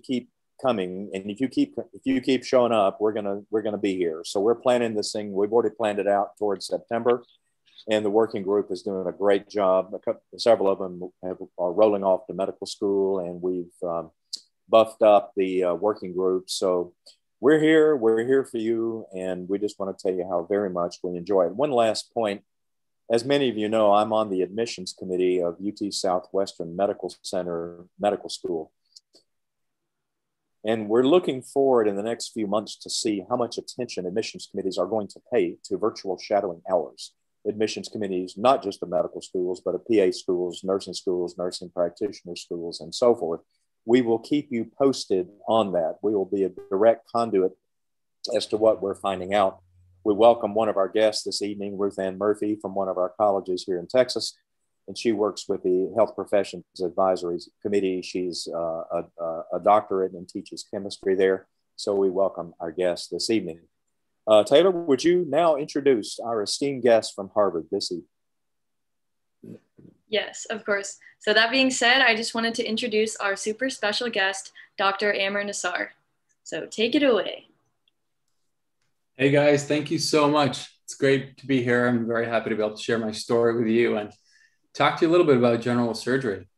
keep coming, and if you keep if you keep showing up, we're gonna we're gonna be here. So we're planning this thing. We've already planned it out towards September, and the working group is doing a great job. Couple, several of them have, are rolling off to medical school, and we've um, buffed up the uh, working group. So we're here. We're here for you, and we just want to tell you how very much we enjoy it. One last point as many of you know, I'm on the admissions committee of UT Southwestern Medical Center Medical School. And we're looking forward in the next few months to see how much attention admissions committees are going to pay to virtual shadowing hours. Admissions committees, not just of medical schools, but of PA schools, nursing schools, nursing practitioner schools, and so forth. We will keep you posted on that. We will be a direct conduit as to what we're finding out we welcome one of our guests this evening, Ruth Ann Murphy from one of our colleges here in Texas. And she works with the Health Professions Advisory Committee. She's uh, a, a, doctorate and teaches chemistry there. So we welcome our guest this evening. Uh, Taylor, would you now introduce our esteemed guest from Harvard this evening? Yes, of course. So that being said, I just wanted to introduce our super special guest, Dr. Amer Nassar. So take it away. Hey guys, thank you so much. It's great to be here. I'm very happy to be able to share my story with you and talk to you a little bit about general surgery.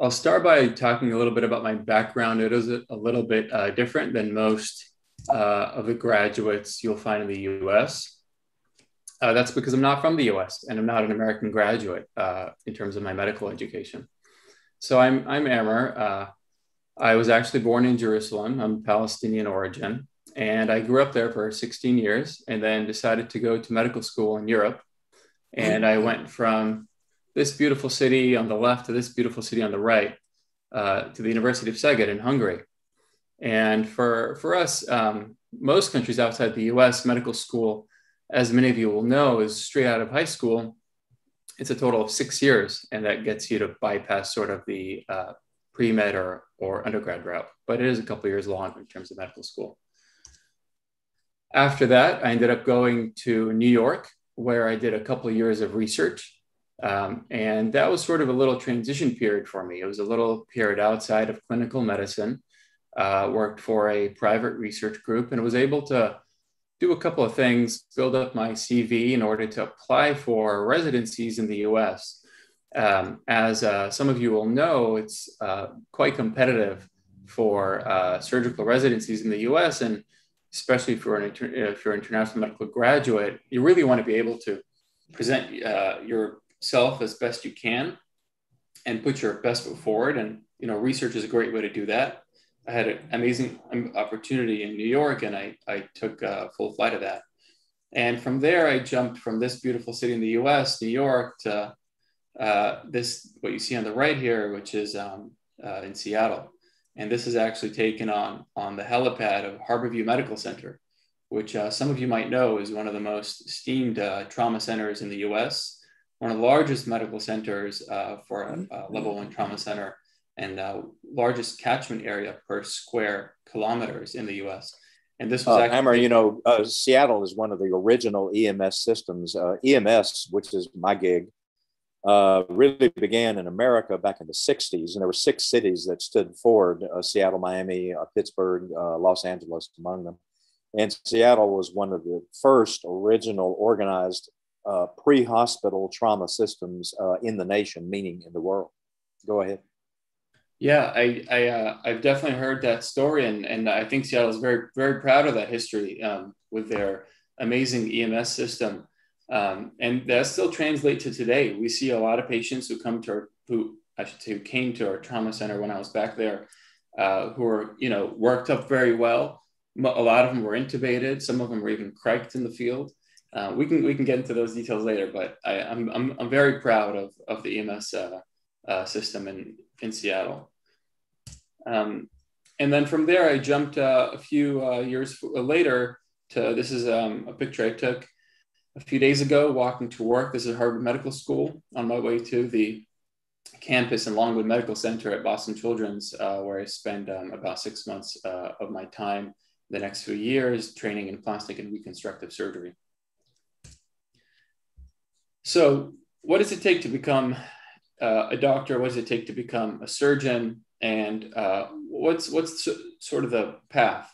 I'll start by talking a little bit about my background. It is a, little bit uh, different than most uh, of the graduates you'll find in the US. Uh, that's because I'm not from the US and I'm not an American graduate uh, in terms of my medical education. So I'm, I'm Amer. Uh, I was actually born in Jerusalem. I'm Palestinian origin. And I grew up there for 16 years and then decided to go to medical school in Europe. And I went from this beautiful city on the left to this beautiful city on the right uh, to the University of Szeged in Hungary. And for, for us, um, most countries outside the US, medical school, as many of you will know, is straight out of high school. It's a total of six years, and that gets you to bypass sort of the uh, pre med or, or undergrad route. But it is a couple years long in terms of medical school. After that, I ended up going to New York, where I did a couple years of research. Um, and that was sort of a little transition period for me. It was a little period outside of clinical medicine. Uh, worked for a private research group and was able to do a couple of things, build up my CV in order to apply for residencies in the US. Um, as uh, some of you will know, it's uh, quite competitive for uh, surgical residencies in the US. And especially for an inter- if you're an international medical graduate, you really want to be able to present uh, yourself as best you can and put your best foot forward. And you know, research is a great way to do that. I had an amazing um, opportunity in New York, and I I took a full flight of that. And from there, I jumped from this beautiful city in the U.S., New York, to uh, this what you see on the right here, which is um, uh, in Seattle. And this is actually taken on, on the helipad of Harborview Medical Center, which uh, some of you might know is one of the most esteemed uh, trauma centers in the US, one of the largest medical centers uh, for a, a, level one trauma center and uh, largest catchment area per square kilometers in the US. And this was uh, actually- Amer, you know, uh, Seattle is one of the original EMS systems. EMS, which is my gig, uh, really began in America back in the 60s. And there were six cities that stood forward uh, Seattle, Miami, uh, Pittsburgh, uh, Los Angeles among them. And Seattle was one of the first original organized uh, pre hospital trauma systems uh, in the nation, meaning in the world. Go ahead. Yeah, I, I uh, I've definitely heard that story, and, and I think Seattle is very very proud of that history um, with their amazing EMS system. Um, and that still translates to today. We see a lot of patients who come to our, who I should say, who came to our trauma center when I was back there, uh, who were, you know, worked up very well. A lot of them were intubated. Some of them were even criked in the field. Uh, we can we can get into those details later, but I, am I'm, I'm, I'm very proud of, of the EMS uh, uh, system in, in Seattle. Um, and then from there, I jumped uh, a few uh, years later to this is um, a picture I took a few days ago walking to work. This is Harvard Medical School on my way to the campus in Longwood Medical Center at Boston Children's, uh, where I spend um, about six months uh, of my time the next few years training in plastic and reconstructive surgery. So, what does it take to become uh, a doctor? What does it take to become a surgeon? And uh, what's what's sort of the path?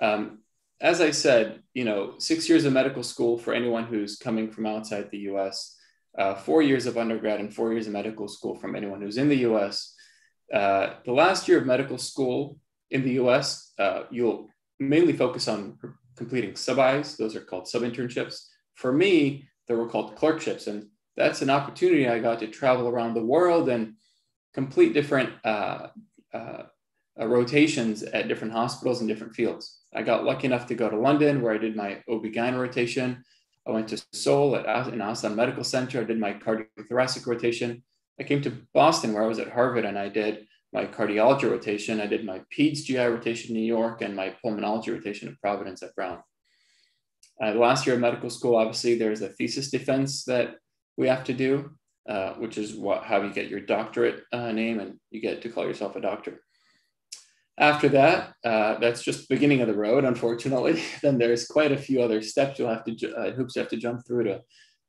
Um, as I said, you know, six years of medical school for anyone who's coming from outside the U.S. Uh, four years of undergrad and four years of medical school from anyone who's in the U.S. Uh, the last year of medical school in the U.S., uh, you'll mainly focus on completing sub-Is. Those are called sub-internships. For me, they were called clerkships, and that's an opportunity I got to travel around the world and complete different uh, uh, uh, rotations at different hospitals in different fields. I got lucky enough to go to London where I did my OB-GYN rotation. I went to Seoul at in Asan Medical Center. I did my cardiothoracic rotation. I came to Boston where I was at Harvard and I did my cardiology rotation. I did my PEDS GI rotation in New York and my pulmonology rotation at Providence at Brown. Uh, last year of medical school, obviously, there's a thesis defense that we have to do, uh, which is what how you get your doctorate uh, name and you get to call yourself a doctor. After that, uh, that's just the beginning of the road, unfortunately. then there's quite a few other steps you'll have to, uh, hoops you have to jump through to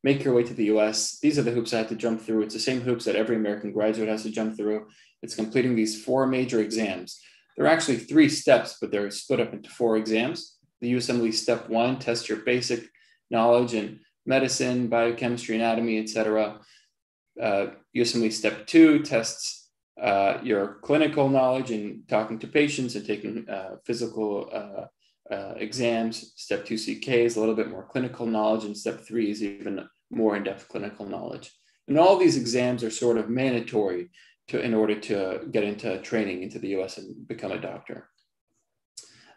make your way to the US. These are the hoops I had to jump through. It's the same hoops that every American graduate has to jump through. It's completing these four major exams. There are actually three steps, but they're split up into four exams. The USMLE step one tests your basic knowledge in medicine, biochemistry, anatomy, etc. Uh, USMLE step two tests uh, your clinical knowledge in talking to patients and taking uh, physical uh, uh exams. Step two CK is a little bit more clinical knowledge, and step three is even more in-depth clinical knowledge. And all these exams are sort of mandatory to in order to get into training into the U.S. and become a doctor.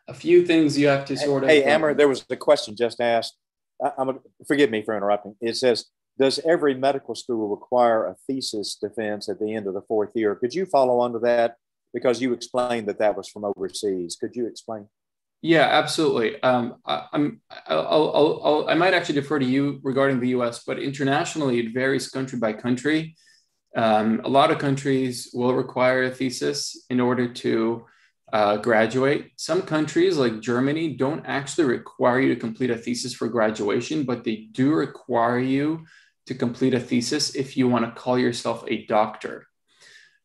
A few things you have to sort hey, of. Hey, Amer, there was a question just asked. I, am forgive me for interrupting. It says does every medical school require a thesis defense at the end of the fourth year? Could you follow on to that? Because you explained that that was from overseas. Could you explain? Yeah, absolutely. Um, I, I'm, I'll, I'll, I'll, i might actually defer to you regarding the US, but internationally, it varies country by country. Um, a lot of countries will require a thesis in order to uh, graduate. Some countries, like Germany, don't actually require you to complete a thesis for graduation, but they do require you to complete a thesis if you want to call yourself a doctor.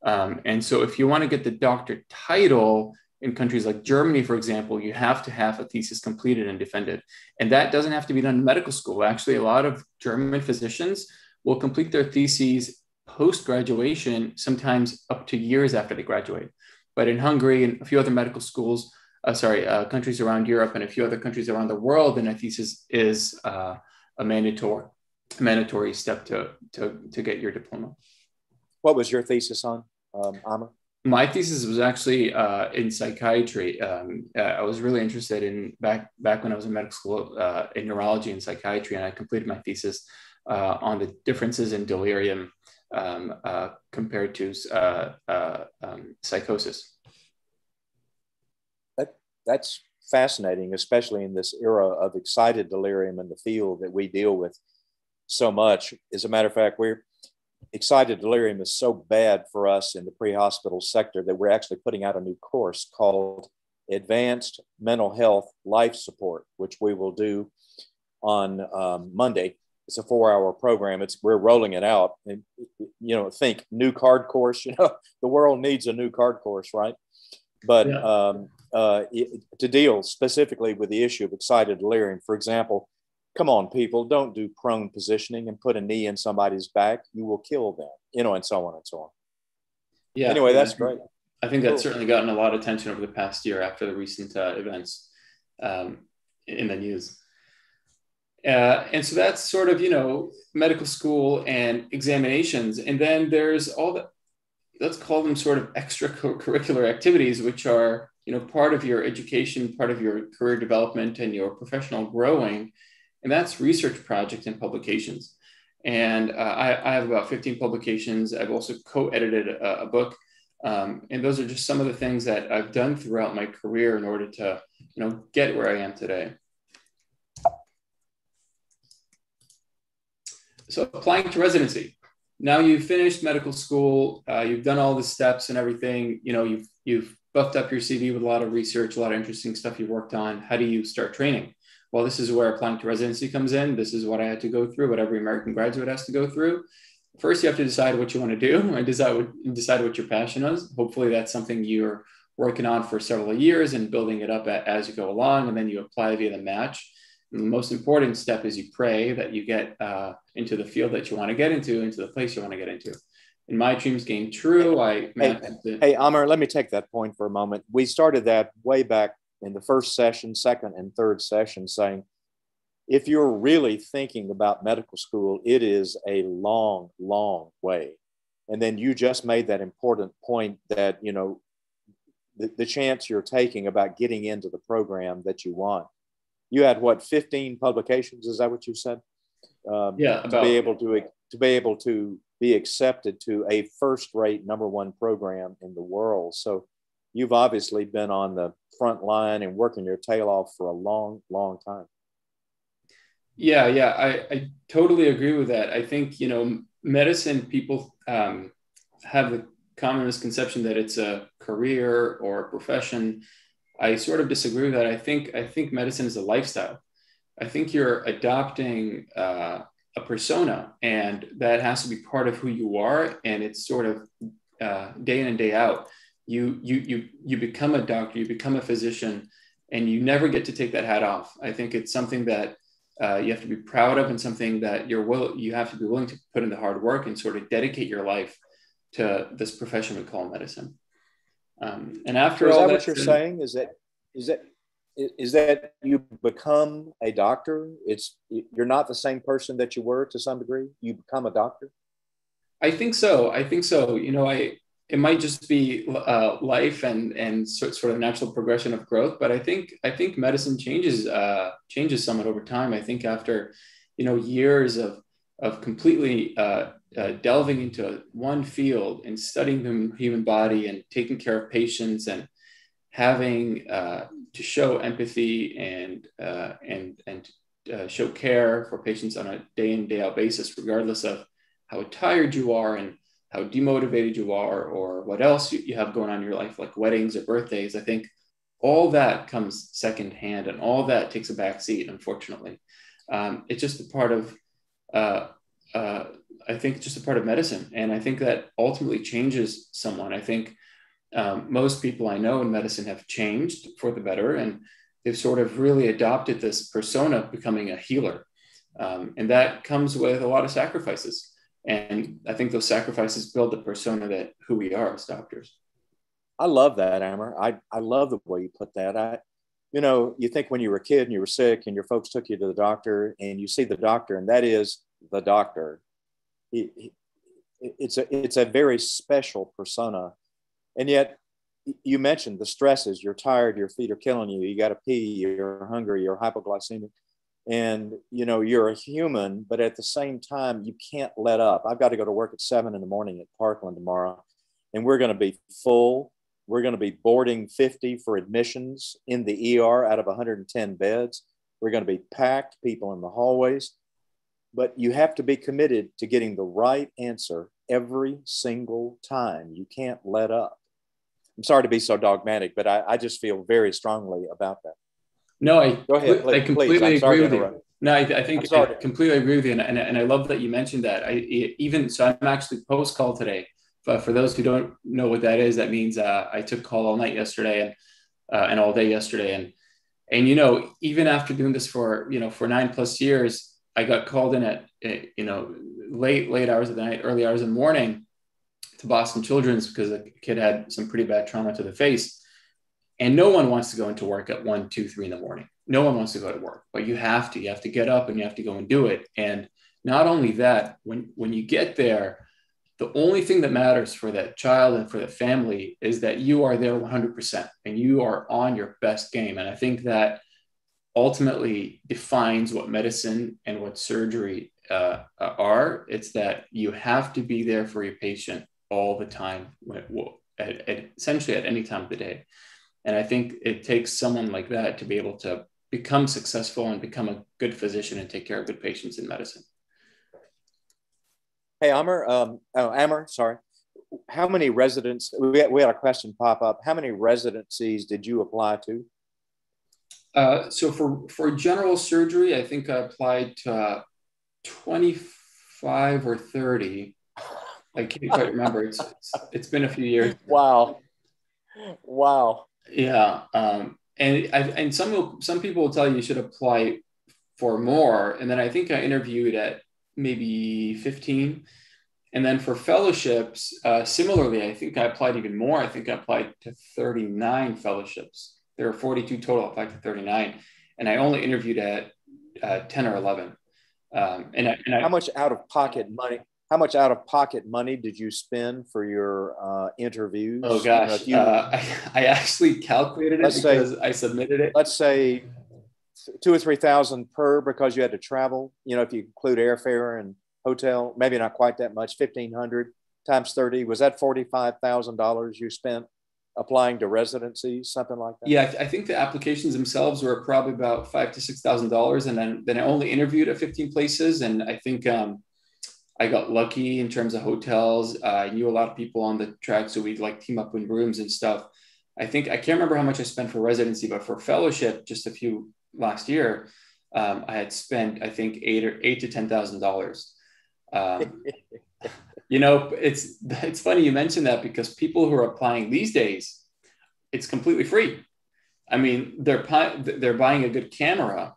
Um, and so, if you want to get the doctor title in countries like Germany, for example, you have to have a thesis completed and defended. And that doesn't have to be done in medical school. Actually, a lot of German physicians will complete their theses post graduation, sometimes up to years after they graduate. But in Hungary and a few other medical schools, uh, sorry, uh, countries around Europe and a few other countries around the world, then a thesis is uh, a mandatory mandatory step to, to, to get your diploma. What was your thesis on, um, Amer? My thesis was actually uh, in psychiatry. Um, uh, I was really interested in back back when I was in medical school uh, in neurology and psychiatry, and I completed my thesis uh, on the differences in delirium um, uh, compared to uh, um, psychosis. That, that's fascinating, especially in this era of excited delirium in the field that we deal with so much. As a matter of fact, we're excited delirium is so bad for us in the pre-hospital sector that we're actually putting out a new course called Advanced Mental Health Life Support, which we will do on um, Monday. It's a four-hour program. It's we're rolling it out, and you know, think new card course. You know, the world needs a new card course, right? But yeah. um, uh, it, to deal specifically with the issue of excited delirium, for example, come on, people, don't do prone positioning and put a knee in somebody's back. You will kill them, you know, and so on and so on. Yeah. Anyway, that's great. I think that's certainly gotten a lot of attention over the past year after the recent uh, events um, in the news. Uh, and so that's sort of, you know, medical school and examinations. And then there's all the, let's call them sort of extracurricular activities, which are, you know, part of your education, part of your career development and your professional growing and that's research projects and publications. And uh, I, I, have about 15 publications. I've also co-edited a, a book. Um, and those are just some of the things that I've done throughout my career in order to, you know, get where I am today. So applying to residency. Now you've finished medical school, uh, you've done all the steps and everything, you know, you've, you've buffed up your CV with a lot of research, a lot of interesting stuff you've worked on. How do you start training? well, this is where applying to residency comes in. This is what I had to go through, what every American graduate has to go through. First, you have to decide what you want to do and decide what, decide what your passion is. Hopefully, that's something you're working on for several years and building it up as you go along. And then you apply via the match. And the most important step is you pray that you get uh, into the field that you want to get into, into the place you want to get into. In my dreams came true. I hey, hey Amer, let me take that point for a moment. We started that way back in the first session, second and third session, saying if you're really thinking about medical school, it is a long, long way. And then you just made that important point that, you know, the, the chance you're taking about getting into the program that you want. You had what, 15 publications? Is that what you said? Um, yeah. About, to be able to, to be able to be accepted to a first rate number one program in the world. So you've obviously been on the front line and working your tail off for a long, long time. Yeah, yeah, I, I totally agree with that. I think, you know, medicine people um, have the common misconception that it's a career or a profession. I sort of disagree with that. I think I think medicine is a lifestyle. I think you're adopting uh, a persona, and that has to be part of who you are, and it's sort of uh, day in and day out. You you you you become a doctor, you become a physician, and you never get to take that hat off. I think it's something that uh, you have to be proud of and something that you're will you have to be willing to put in the hard work and sort of dedicate your life to this profession we call medicine. Um, and after so is all that what you're saying? Is that is that is that you become a doctor? It's you're not the same person that you were to some degree. You become a doctor. I think so. I think so. You know, I it might just be uh, life and and sort, sort of natural progression of growth but i think i think medicine changes uh, changes somewhat over time i think after you know years of of completely uh, uh delving into one field and studying the human body and taking care of patients and having uh, to show empathy and uh, and and show care for patients on a day in day out basis regardless of how tired you are and how demotivated you are or what else you, you have going on in your life, like weddings or birthdays. I think all that comes secondhand and all that takes a back seat, unfortunately. Um, it's just a part of, uh, uh, I think, just a part of medicine. And I think that ultimately changes someone. I think um, most people I know in medicine have changed for the better and they've sort of really adopted this persona of becoming a healer. Um, and that comes with a lot of sacrifices. And I think those sacrifices build the persona that who we are as doctors. I love that, Amer. I, I love the way you put that. I, you know, you think when you were a kid and you were sick and your folks took you to the doctor and you see the doctor and that is the doctor. It's a it's a very special persona, and yet you mentioned the stresses. You're tired. Your feet are killing you. You got to pee. You're hungry. You're hypoglycemic and you know you're a human but at the same time you can't let up i've got to go to work at seven in the morning at parkland tomorrow and we're going to be full we're going to be boarding 50 for admissions in the er out of 110 beds we're going to be packed people in the hallways but you have to be committed to getting the right answer every single time you can't let up i'm sorry to be so dogmatic but i, I just feel very strongly about that no, I go ahead. Please, I completely agree with you. No, I, I think I completely agree with you, and, and, and, I love that you mentioned that. I even so, I'm actually post call today. But for those who don't know what that is, that means uh, I took call all night yesterday and uh, and all day yesterday, and and you know even after doing this for you know for nine plus years, I got called in at eh, you know late late hours of the night, early hours of the morning to Boston Children's because a kid had some pretty bad trauma to the face and no one wants to go into work at one, two, three in the morning. No one wants to go to work, but you have to. You have to get up and you have to go and do it. And not only that, when when you get there, the only thing that matters for that child and for the family is that you are there 100% and you are on your best game. And I think that ultimately defines what medicine and what surgery uh, are. It's that you have to be there for your patient all the time, at, at, essentially at any time of the day. And I think it takes someone like that to be able to become successful and become a good physician and take care of good patients in medicine. Hey, Amer, um, oh, Amer, sorry. How many residents, we had, we had a question pop up. How many residencies did you apply to? Uh, so for, for general surgery, I think I applied to uh, 25 or 30. I can't quite remember. It's, it's, it's been a few years. Wow. wow. Yeah. Um, and I, and some some people will tell you you should apply for more. And then I think I interviewed at maybe 15. And then for fellowships, uh, similarly, I think I applied even more. I think I applied to 39 fellowships. There were 42 total, I applied to 39. And I only interviewed at uh, 10 or 11. Um, and, I, and I, how much out of pocket money? How much out of pocket money did you spend for your uh, interviews? Oh gosh, you know, you, uh, I, I, actually calculated it because say, I submitted it. Let's say two or three thousand per because you had to travel. You know, if you include airfare and hotel, maybe not quite that much. Fifteen hundred times thirty was that forty five thousand dollars you spent applying to residencies, something like that? Yeah, I think the applications themselves were probably about five to six thousand dollars, and then then I only interviewed at fifteen places, and I think um, I got lucky in terms of hotels. Uh, I knew a lot of people on the track, so we'd like team up in rooms and stuff. I think I can't remember how much I spent for residency, but for fellowship, just a few last year, um, I had spent I think eight or eight to ten thousand um, dollars. you know, it's it's funny you mentioned that because people who are applying these days, it's completely free. I mean, they're they're buying a good camera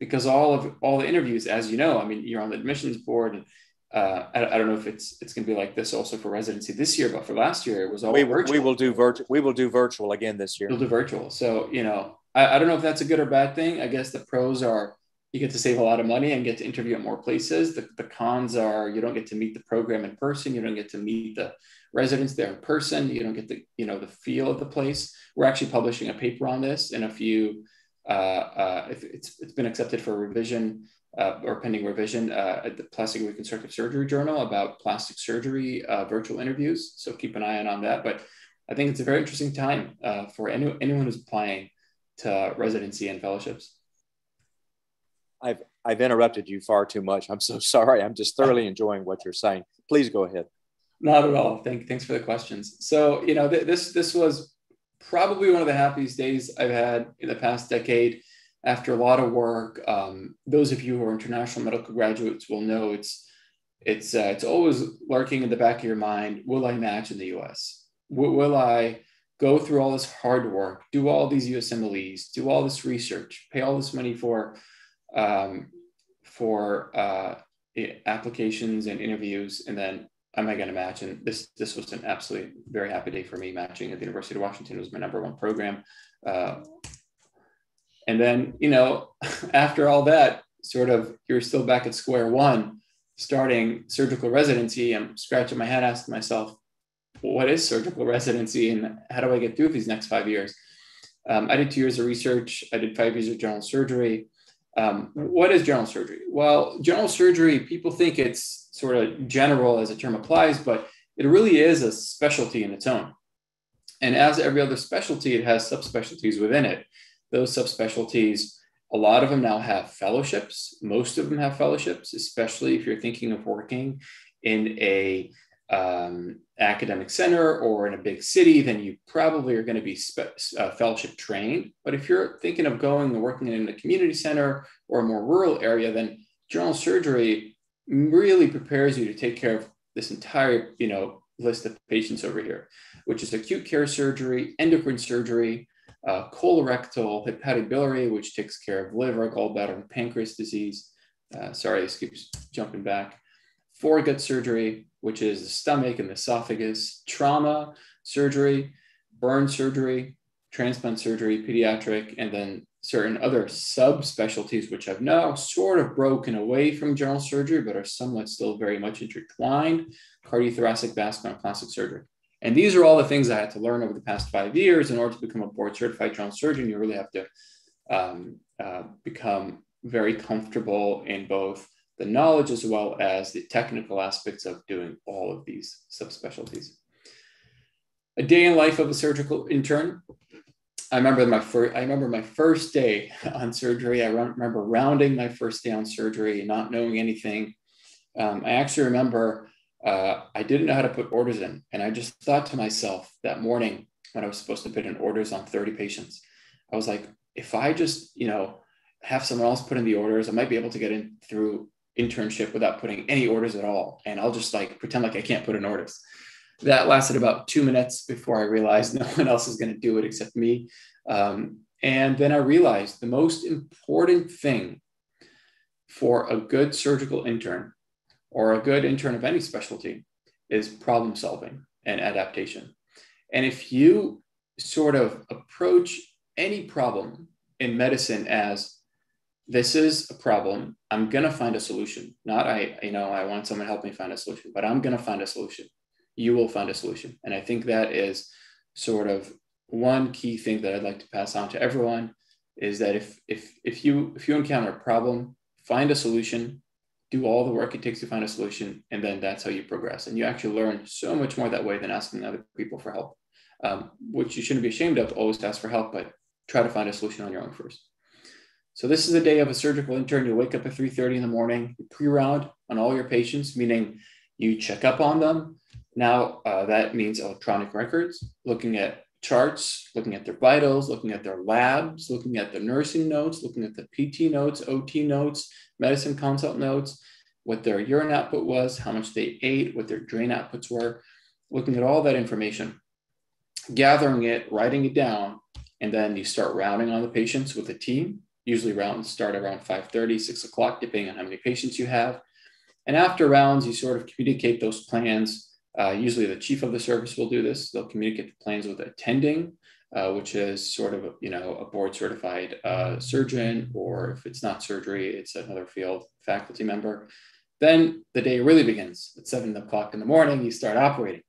because all of all the interviews, as you know, I mean, you're on the admissions board and uh, I, I, don't know if it's it's going to be like this also for residency this year, but for last year it was all we, virtual. We will do virtual. We will do virtual again this year. We'll do virtual. So you know, I, I don't know if that's a good or bad thing. I guess the pros are you get to save a lot of money and get to interview at more places. The, the cons are you don't get to meet the program in person. You don't get to meet the residents there in person. You don't get the you know the feel of the place. We're actually publishing a paper on this in a few. Uh, uh, it's it's been accepted for revision uh, or pending revision uh, at the Plastic Reconstructive Surgery Journal about plastic surgery uh, virtual interviews. So keep an eye on that. But I think it's a very interesting time uh, for any, anyone who's applying to residency and fellowships. I've, I've interrupted you far too much. I'm so sorry. I'm just thoroughly enjoying what you're saying. Please go ahead. Not at all. Thank, thanks for the questions. So, you know, th- this, this was probably one of the happiest days I've had in the past decade after a lot of work. Um, those of you who are international medical graduates will know it's it's uh, it's always lurking in the back of your mind. Will I match in the U.S.? W- will I go through all this hard work, do all these USMLEs, do all this research, pay all this money for um, for uh, applications and interviews, and then am I going to match? And this this was an absolutely very happy day for me. Matching at the University of Washington was my number one program. Uh, and then, you know, after all that, sort of, you're still back at square one, starting surgical residency. I'm scratching my head, asking myself, what is surgical residency and how do I get through these next five years? Um, I did two years of research. I did five years of general surgery. Um, what is general surgery? Well, general surgery, people think it's sort of general as the term applies, but it really is a specialty in its own. And as every other specialty, it has subspecialties within it those subspecialties, a lot of them now have fellowships. Most of them have fellowships, especially if you're thinking of working in a um, academic center or in a big city, then you probably are going to be spe- uh, fellowship trained. But if you're thinking of going and working in a community center or a more rural area, then general surgery really prepares you to take care of this entire, you know, list of patients over here, which is acute care surgery, endocrine surgery, uh, colorectal hepatobiliary, which takes care of liver, gallbladder, and pancreas disease. Uh, sorry, this keeps jumping back. Foregut surgery, which is the stomach and the esophagus, trauma surgery, burn surgery, transplant surgery, pediatric, and then certain other subspecialties, which have now sort of broken away from general surgery, but are somewhat still very much intertwined, cardiothoracic, vascular, and plastic surgery. And these are all the things I had to learn over the past five years. In order to become a board certified general surgeon, you really have to um, uh, become very comfortable in both the knowledge as well as the technical aspects of doing all of these subspecialties. A day in life of a surgical intern. I remember my first. I remember my first day on surgery. I remember rounding my first day on surgery, not knowing anything. Um, I actually remember uh, I didn't know how to put orders in. And I just thought to myself that morning when I was supposed to put in orders on 30 patients, I was like, if I just, you know, have someone else put in the orders, I might be able to get in through internship without putting any orders at all. And I'll just like pretend like I can't put in orders. that lasted about two minutes before I realized no one else is going to do it except me. Um, and then I realized the most important thing for a good surgical intern or a good intern of any specialty is problem solving and adaptation. And if you sort of approach any problem in medicine as this is a problem, I'm going to find a solution. Not I, you know, I want someone to help me find a solution, but I'm going to find a solution. You will find a solution. And I think that is sort of one key thing that I'd like to pass on to everyone is that if if if you if you encounter a problem, find a solution, do all the work it takes to find a solution, and then that's how you progress. And you actually learn so much more that way than asking other people for help, um, which you shouldn't be ashamed of. Always ask for help, but try to find a solution on your own first. So this is the day of a surgical intern. You wake up at 3:30 in the morning, pre-round on all your patients, meaning you check up on them. Now uh, that means electronic records, looking at charts, looking at their vitals, looking at their labs, looking at the nursing notes, looking at the PT notes, OT notes, medicine consult notes, what their urine output was, how much they ate, what their drain outputs were, looking at all that information, gathering it, writing it down, and then you start rounding on the patients with a team. Usually rounds start around 5.30, 6 o'clock, depending on how many patients you have. And after rounds, you sort of communicate those plans uh, usually the chief of the service will do this. They'll communicate the plans with attending, uh, which is sort of, you know, a board certified uh, surgeon, or if it's not surgery, it's another field faculty member. Then the day really begins at seven o'clock in the morning, you start operating.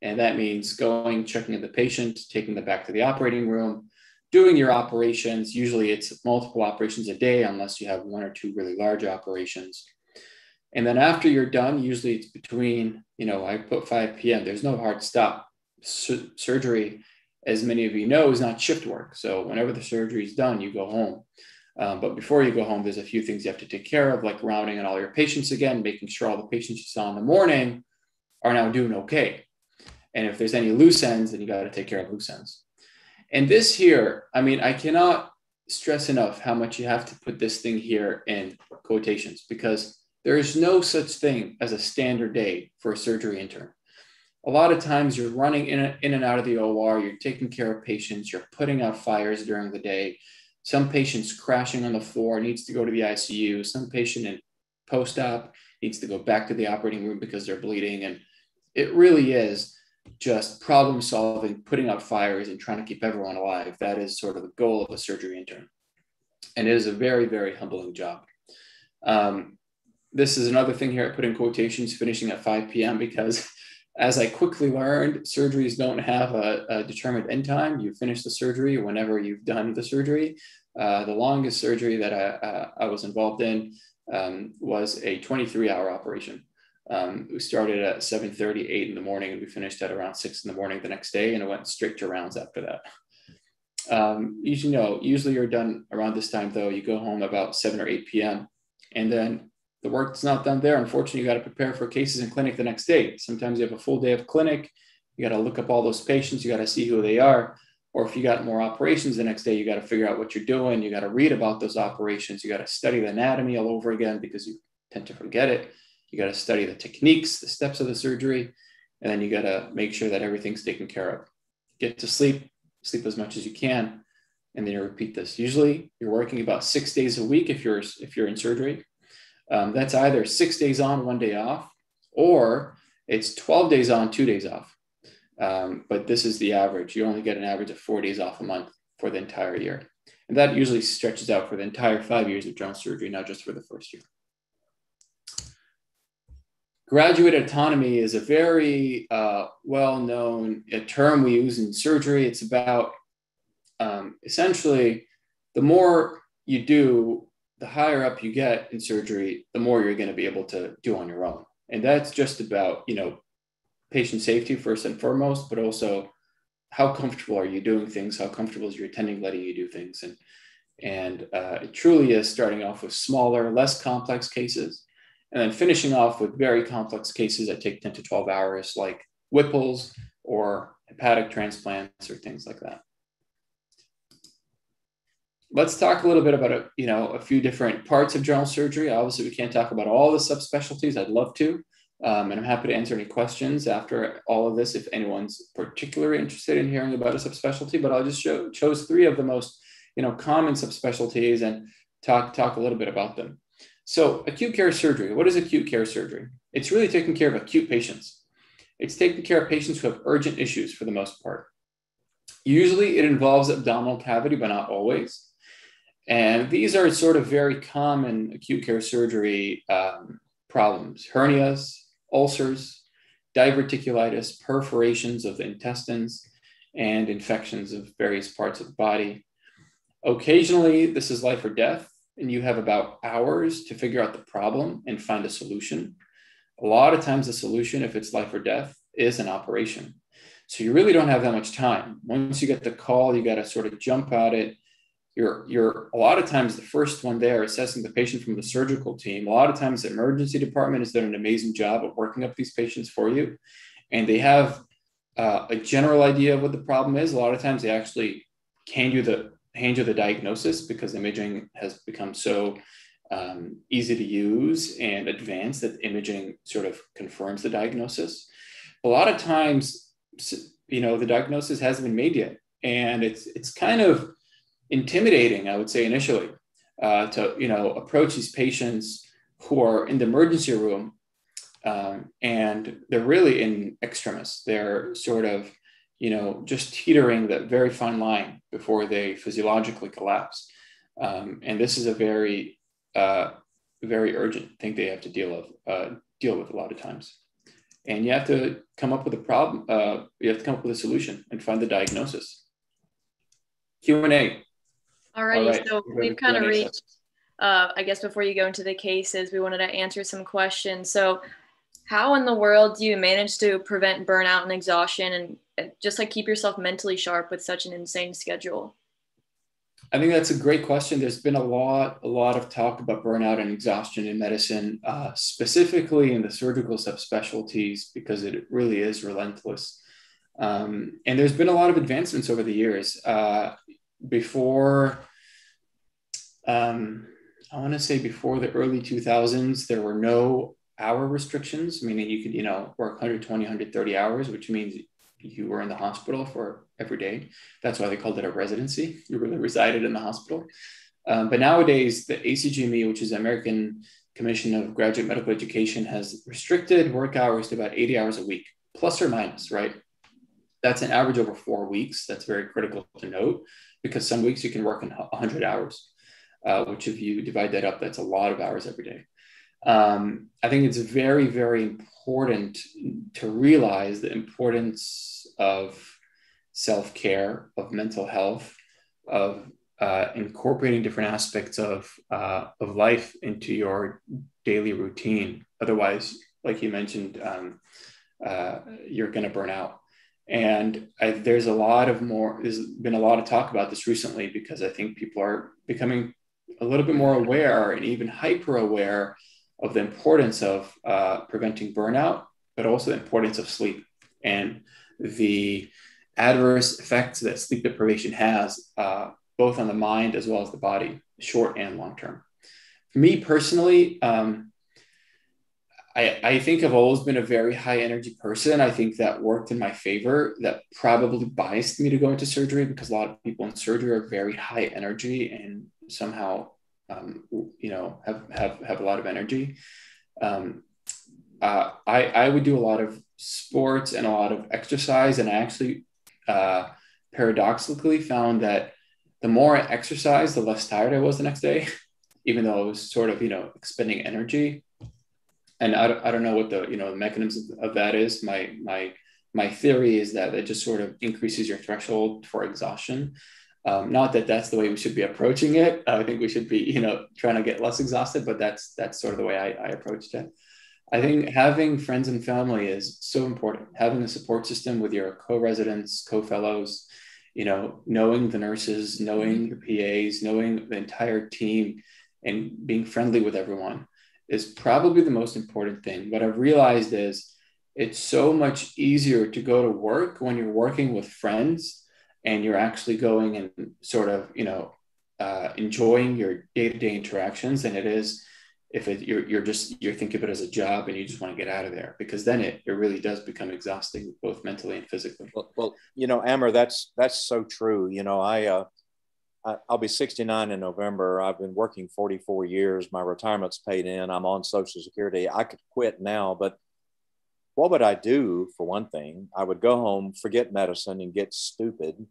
And that means going, checking in the patient, taking them back to the operating room, doing your operations. Usually it's multiple operations a day, unless you have one or two really large operations. And then after you're done, usually it's between, you know, I put 5 p.m. There's no hard stop. Sur- surgery, as many of you know, is not shift work. So whenever the surgery is done, you go home. Um, but before you go home, there's a few things you have to take care of, like rounding on all your patients again, making sure all the patients you saw in the morning are now doing okay. And if there's any loose ends, then you got to take care of loose ends. And this here, I mean, I cannot stress enough how much you have to put this thing here in quotations because there is no such thing as a standard day for a surgery intern. A lot of times you're running in, in and out of the OR, you're taking care of patients, you're putting out fires during the day. Some patients crashing on the floor needs to go to the ICU. Some patient in post-op needs to go back to the operating room because they're bleeding. And it really is just problem solving, putting out fires and trying to keep everyone alive. That is sort of the goal of a surgery intern. And it is a very, very humbling job. Um, this is another thing here I put in quotations finishing at 5 p.m. because as I quickly learned, surgeries don't have a, a determined end time. You finish the surgery whenever you've done the surgery. Uh, the longest surgery that I, uh, I was involved in um, was a 23 hour operation. Um, we started at 7.30, 8 in the morning, and we finished at around 6 in the morning the next day, and it went straight to rounds after that. Um, usually, no, usually you're done around this time, though. You go home about 7 or 8 p.m., and then the work's not done there. Unfortunately, you got to prepare for cases in clinic the next day. Sometimes you have a full day of clinic. You got to look up all those patients. You got to see who they are. Or if you got more operations the next day, you got to figure out what you're doing. You got to read about those operations. You got to study the anatomy all over again because you tend to forget it. You got to study the techniques, the steps of the surgery, and then you got to make sure that everything's taken care of. Get to sleep, sleep as much as you can, and then you repeat this. Usually, you're working about six days a week if you're if you're in surgery um, that's either six days on, one day off, or it's 12 days on, two days off. Um, but this is the average. You only get an average of four days off a month for the entire year. And that usually stretches out for the entire five years of general surgery, not just for the first year. Graduate autonomy is a very uh, well known term we use in surgery. It's about um, essentially the more you do the higher up you get in surgery, the more you're going to be able to do on your own. And that's just about, you know, patient safety first and foremost, but also how comfortable are you doing things? How comfortable is your attending letting you do things? And and uh, it truly is starting off with smaller, less complex cases, and then finishing off with very complex cases that take 10 to 12 hours, like Whipples or hepatic transplants or things like that let's talk a little bit about a, you know a few different parts of general surgery. Obviously, we can't talk about all the subspecialties. I'd love to, Um, and I'm happy to answer any questions after all of this if anyone's particularly interested in hearing about a subspecialty. But I'll just show chose three of the most you know common subspecialties and talk talk a little bit about them. So acute care surgery. What is acute care surgery? It's really taking care of acute patients. It's taking care of patients who have urgent issues for the most part. Usually it involves abdominal cavity, but not always. And these are sort of very common acute care surgery um, problems hernias, ulcers, diverticulitis, perforations of the intestines, and infections of various parts of the body. Occasionally, this is life or death, and you have about hours to figure out the problem and find a solution. A lot of times, the solution, if it's life or death, is an operation. So you really don't have that much time. Once you get the call, you got to sort of jump at it. You're, you're a lot of times the first one there assessing the patient from the surgical team. A lot of times the emergency department has done an amazing job of working up these patients for you. And they have uh, a general idea of what the problem is. A lot of times they actually hand you the hand you the diagnosis because imaging has become so um, easy to use and advanced that imaging sort of confirms the diagnosis. A lot of times, you know, the diagnosis hasn't been made yet, and it's it's kind of intimidating, I would say, initially, uh, to you know approach these patients who are in the emergency room, um, and they're really in extremis. They're sort of you know, just teetering that very fine line before they physiologically collapse. Um, and this is a very, uh, very urgent thing they have to deal with, uh, deal with a lot of times. And you have to come up with a problem. Uh, you have to come up with a solution and find the diagnosis. Q and A. Alrighty, right. so we've kind of reached. Uh, I guess before you go into the cases, we wanted to answer some questions. So, how in the world do you manage to prevent burnout and exhaustion and just like keep yourself mentally sharp with such an insane schedule? I think that's a great question. There's been a lot, a lot of talk about burnout and exhaustion in medicine, uh, specifically in the surgical subspecialties, because it really is relentless. Um, and there's been a lot of advancements over the years. Uh, before, um, I want to say before the early 2000s, there were no hour restrictions, meaning you could, you know, work 120, 130 hours, which means you were in the hospital for every day. That's why they called it a residency. You really resided in the hospital. Um, but nowadays, the ACGME, which is American Commission of Graduate Medical Education, has restricted work hours to about 80 hours a week, plus or minus, right? That's an average over four weeks. That's very critical to note because some weeks you can work in 100 hours, uh, which if you divide that up, that's a lot of hours every day. Um, I think it's very, very important to realize the importance of self care, of mental health, of uh, incorporating different aspects of, uh, of life into your daily routine. Otherwise, like you mentioned, um, uh, you're going to burn out. And I, there's a lot of more, there's been a lot of talk about this recently because I think people are becoming a little bit more aware and even hyper aware of the importance of uh, preventing burnout, but also the importance of sleep. And the adverse effects that sleep deprivation has, uh, both on the mind as well as the body, short and long term. For me personally, um, I, I think I've always been a very high energy person. I think that worked in my favor. That probably biased me to go into surgery because a lot of people in surgery are very high energy and somehow, um, you know, have, have, have a lot of energy. Um, uh, I, I would do a lot of sports and a lot of exercise. And I actually uh, paradoxically found that the more I exercised, the less tired I was the next day, even though I was sort of, you know, expending energy. And I don't, I don't know what the, you know, the mechanism of that is. My, my, my theory is that it just sort of increases your threshold for exhaustion. Um, not that that's the way we should be approaching it. I think we should be, you know, trying to get less exhausted, but that's, that's sort of the way I, I approached it. I think having friends and family is so important. Having a support system with your co-residents, co-fellows, you know, knowing the nurses, knowing the PAs, knowing the entire team, and being friendly with everyone is probably the most important thing. What I've realized is it's so much easier to go to work when you're working with friends and you're actually going and sort of, you know, uh, enjoying your day-to-day interactions than it is if it, you're, you're just you're thinking of it as a job and you just want to get out of there because then it, it really does become exhausting both mentally and physically. Well, well you know Amer that's that's so true. You know i uh i'll be 69 in november. I've been working 44 years. My retirement's paid in. I'm on social security. I could quit now but what would i do for one thing? I would go home forget medicine and get stupid.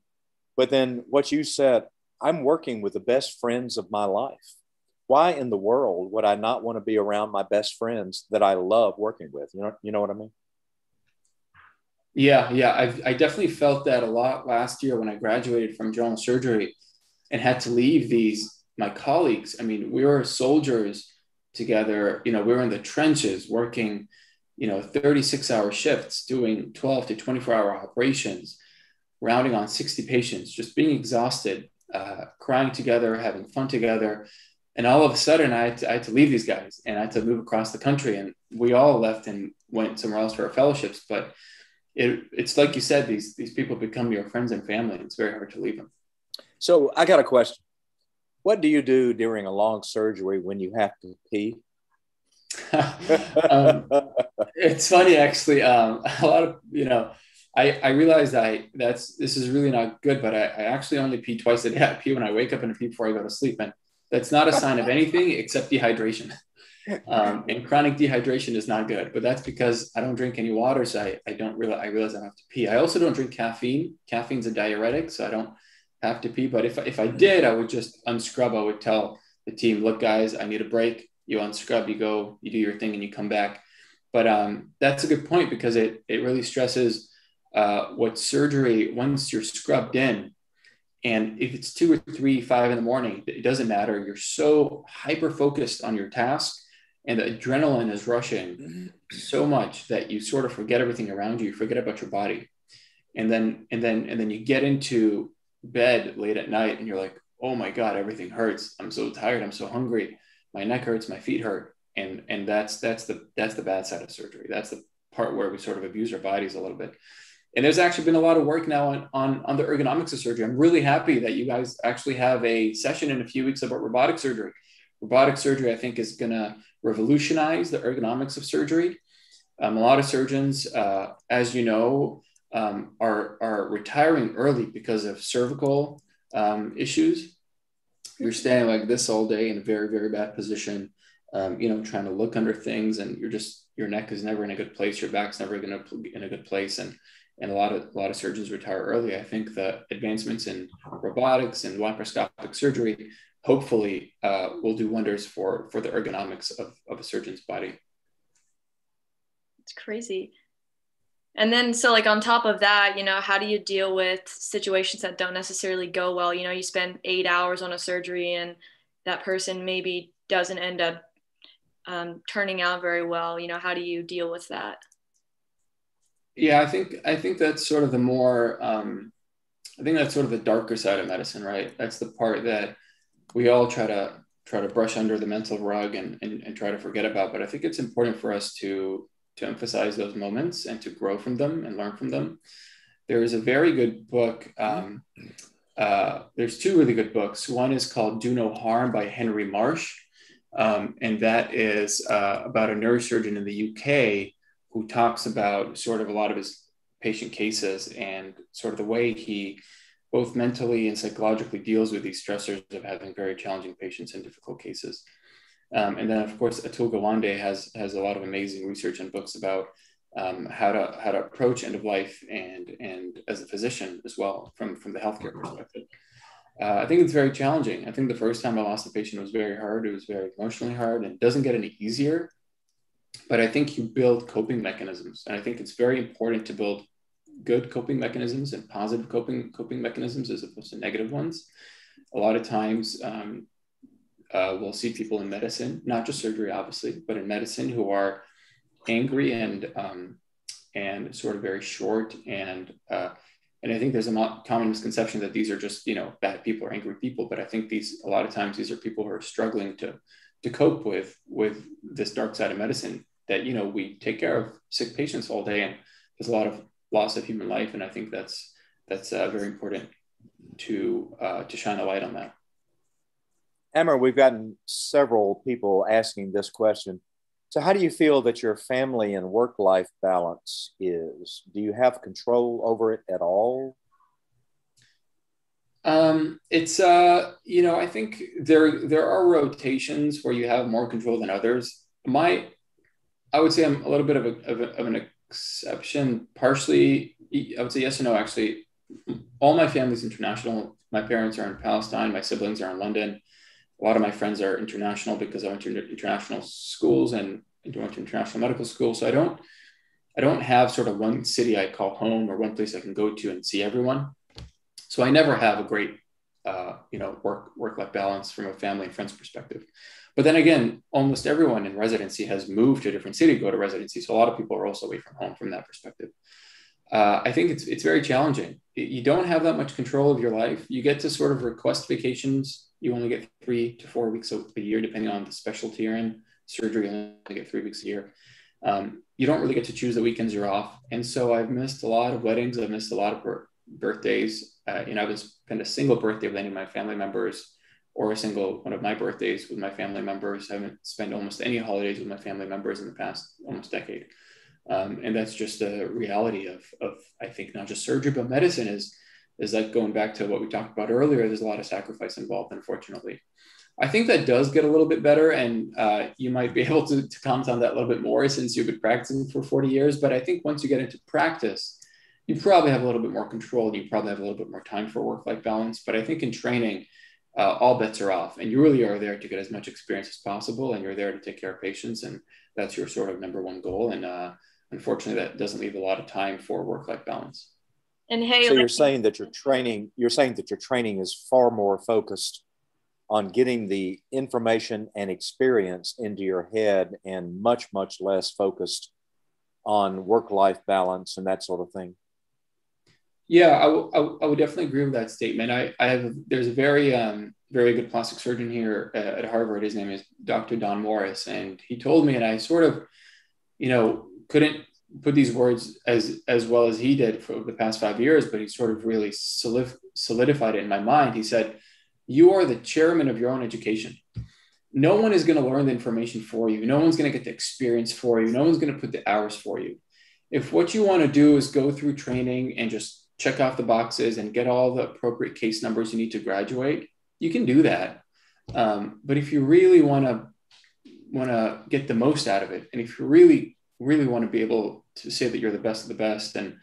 But then what you said i'm working with the best friends of my life why in the world would I not want to be around my best friends that I love working with? You know, you know what I mean? Yeah, yeah. i I definitely felt that a lot last year when I graduated from general surgery and had to leave these, my colleagues. I mean, we were soldiers together, you know, we were in the trenches working, you know, 36 hour shifts, doing 12 to 24 hour operations, rounding on 60 patients, just being exhausted, uh, crying together, having fun together and all of a sudden I had, to, I had to leave these guys and I had to move across the country. And we all left and went somewhere else for our fellowships. But it, it's like you said these these people become your friends and family. And it's very hard to leave them. So i got a question. What do you do during a long surgery when you have to pee? Um, it's funny actually. Um, a lot of you know I, I realized I that's this is really not good, but I, I actually only pee twice a day. I pee when I wake up and I pee before I go to sleep. And that's not a sign of anything except dehydration. Um, and chronic dehydration is not good, but that's because I don't drink any water. So I, I don't realize, I realize I have to pee. I also don't drink caffeine. Caffeine's a diuretic, so I don't have to pee. But if, if I did, I would just unscrub. I would tell the team, look, guys, I need a break. You unscrub, you go, you do your thing, and you come back. But um, that's a good point because it, it really stresses uh, what surgery, once you're scrubbed in, and if it's two or three, five in the morning, it doesn't matter. You're so hyper focused on your task and the adrenaline is rushing mm-hmm. so much that you sort of forget everything around you. You forget about your body. And then, and then, and then you get into bed late at night and you're like, oh my God, everything hurts. I'm so tired. I'm so hungry. My neck hurts. My feet hurt. And, and that's, that's the, that's the bad side of surgery. That's the part where we sort of abuse our bodies a little bit. And there's actually been a lot of work now on, on, on the ergonomics of surgery. I'm really happy that you guys actually have a session in a few weeks about robotic surgery. Robotic surgery, I think, is going to revolutionize the ergonomics of surgery. Um, a lot of surgeons, uh, as you know, um, are, are retiring early because of cervical um, issues. You're standing like this all day in a very, very bad position, um, you know, trying to look under things, and you're just, your neck is never in a good place, your back's never going to in a good place. And and a lot of a lot of surgeons retire early. I think the advancements in robotics and laparoscopic surgery hopefully uh, will do wonders for for the ergonomics of, of a surgeon's body. It's crazy. And then, so like on top of that, you know, how do you deal with situations that don't necessarily go well? You know, you spend eight hours on a surgery and that person maybe doesn't end up um, turning out very well. You know, how do you deal with that? Yeah, I think I think that's sort of the more um, I think that's sort of the darker side of medicine, right? That's the part that we all try to try to brush under the mental rug and, and, and try to forget about. But I think it's important for us to to emphasize those moments and to grow from them and learn from them. There is a very good book. Um, uh, there's two really good books. One is called Do No Harm by Henry Marsh. Um, and that is uh, about a neurosurgeon in the UK who talks about sort of a lot of his patient cases and sort of the way he both mentally and psychologically deals with these stressors of having very challenging patients and difficult cases. Um, and then, of course, Atul Gawande has has a lot of amazing research and books about um, how to how to approach end of life and and as a physician as well from from the healthcare perspective. Uh, I think it's very challenging. I think the first time I lost a patient was very hard. It was very emotionally hard, and it doesn't get any easier but I think you build coping mechanisms. And I think it's very important to build good coping mechanisms and positive coping coping mechanisms as opposed to negative ones. A lot of times, um, uh, we'll see people in medicine, not just surgery, obviously, but in medicine who are angry and um, and sort of very short and uh, and I think there's a common misconception that these are just you know bad people or angry people, but I think these a lot of times these are people who are struggling to to cope with with this dark side of medicine that you know we take care of sick patients all day and there's a lot of loss of human life and i think that's that's uh, very important to uh, to shine a light on that Amer we've gotten several people asking this question. So, how do you feel that your family and work life balance is? Do you have control over it at all? Um, it's uh, you know, I think there there are rotations where you have more control than others. My, I would say I'm a little bit of, a, of, a, of an exception. Partially, I would say yes and no. Actually, all my family's international. My parents are in Palestine. My siblings are in London. A lot of my friends are international because I went to international schools and I went to international medical school. So I don't, I don't have sort of one city I call home or one place I can go to and see everyone. So I never have a great, uh, you know, work work life balance from a family and friends perspective. But then again, almost everyone in residency has moved to a different city to go to residency. So a lot of people are also away from home from that perspective. Uh, I think it's it's very challenging. You don't have that much control of your life. You get to sort of request vacations. You only get three to four weeks a year, depending on the specialty you're in. Surgery, you only get three weeks a year. Um, you don't really get to choose the weekends you're off. And so I've missed a lot of weddings. I've missed a lot of birthdays. Uh, you know, I haven't spent a single birthday with any of my family members or a single one of my birthdays with my family members. I haven't spent almost any holidays with my family members in the past almost decade. Um, and that's just a reality of, of, I think, not just surgery, but medicine is, is like going back to what we talked about earlier, there's a lot of sacrifice involved, unfortunately. I think that does get a little bit better, and uh, you might be able to, to comment on that a little bit more since you've been practicing for 40 years. But I think once you get into practice, you probably have a little bit more control and you probably have a little bit more time for work life balance. But I think in training, uh, all bets are off and you really are there to get as much experience as possible and you're there to take care of patients and that's your sort of number one goal and uh, unfortunately that doesn't leave a lot of time for work life balance and hey so you're saying that your training you're saying that your training is far more focused on getting the information and experience into your head and much much less focused on work life balance and that sort of thing yeah, I, w- I, w- I would definitely agree with that statement. I, I have there's a very um, very good plastic surgeon here at Harvard. His name is Dr. Don Morris, and he told me, and I sort of, you know, couldn't put these words as as well as he did for the past five years, but he sort of really solid, solidified it in my mind. He said, "You are the chairman of your own education. No one is going to learn the information for you. No one's going to get the experience for you. No one's going to put the hours for you. If what you want to do is go through training and just check off the boxes and get all the appropriate case numbers you need to graduate, you can do that. Um, but if you really want to want to get the most out of it, and if you really really want to be able to say that you're the best of the best and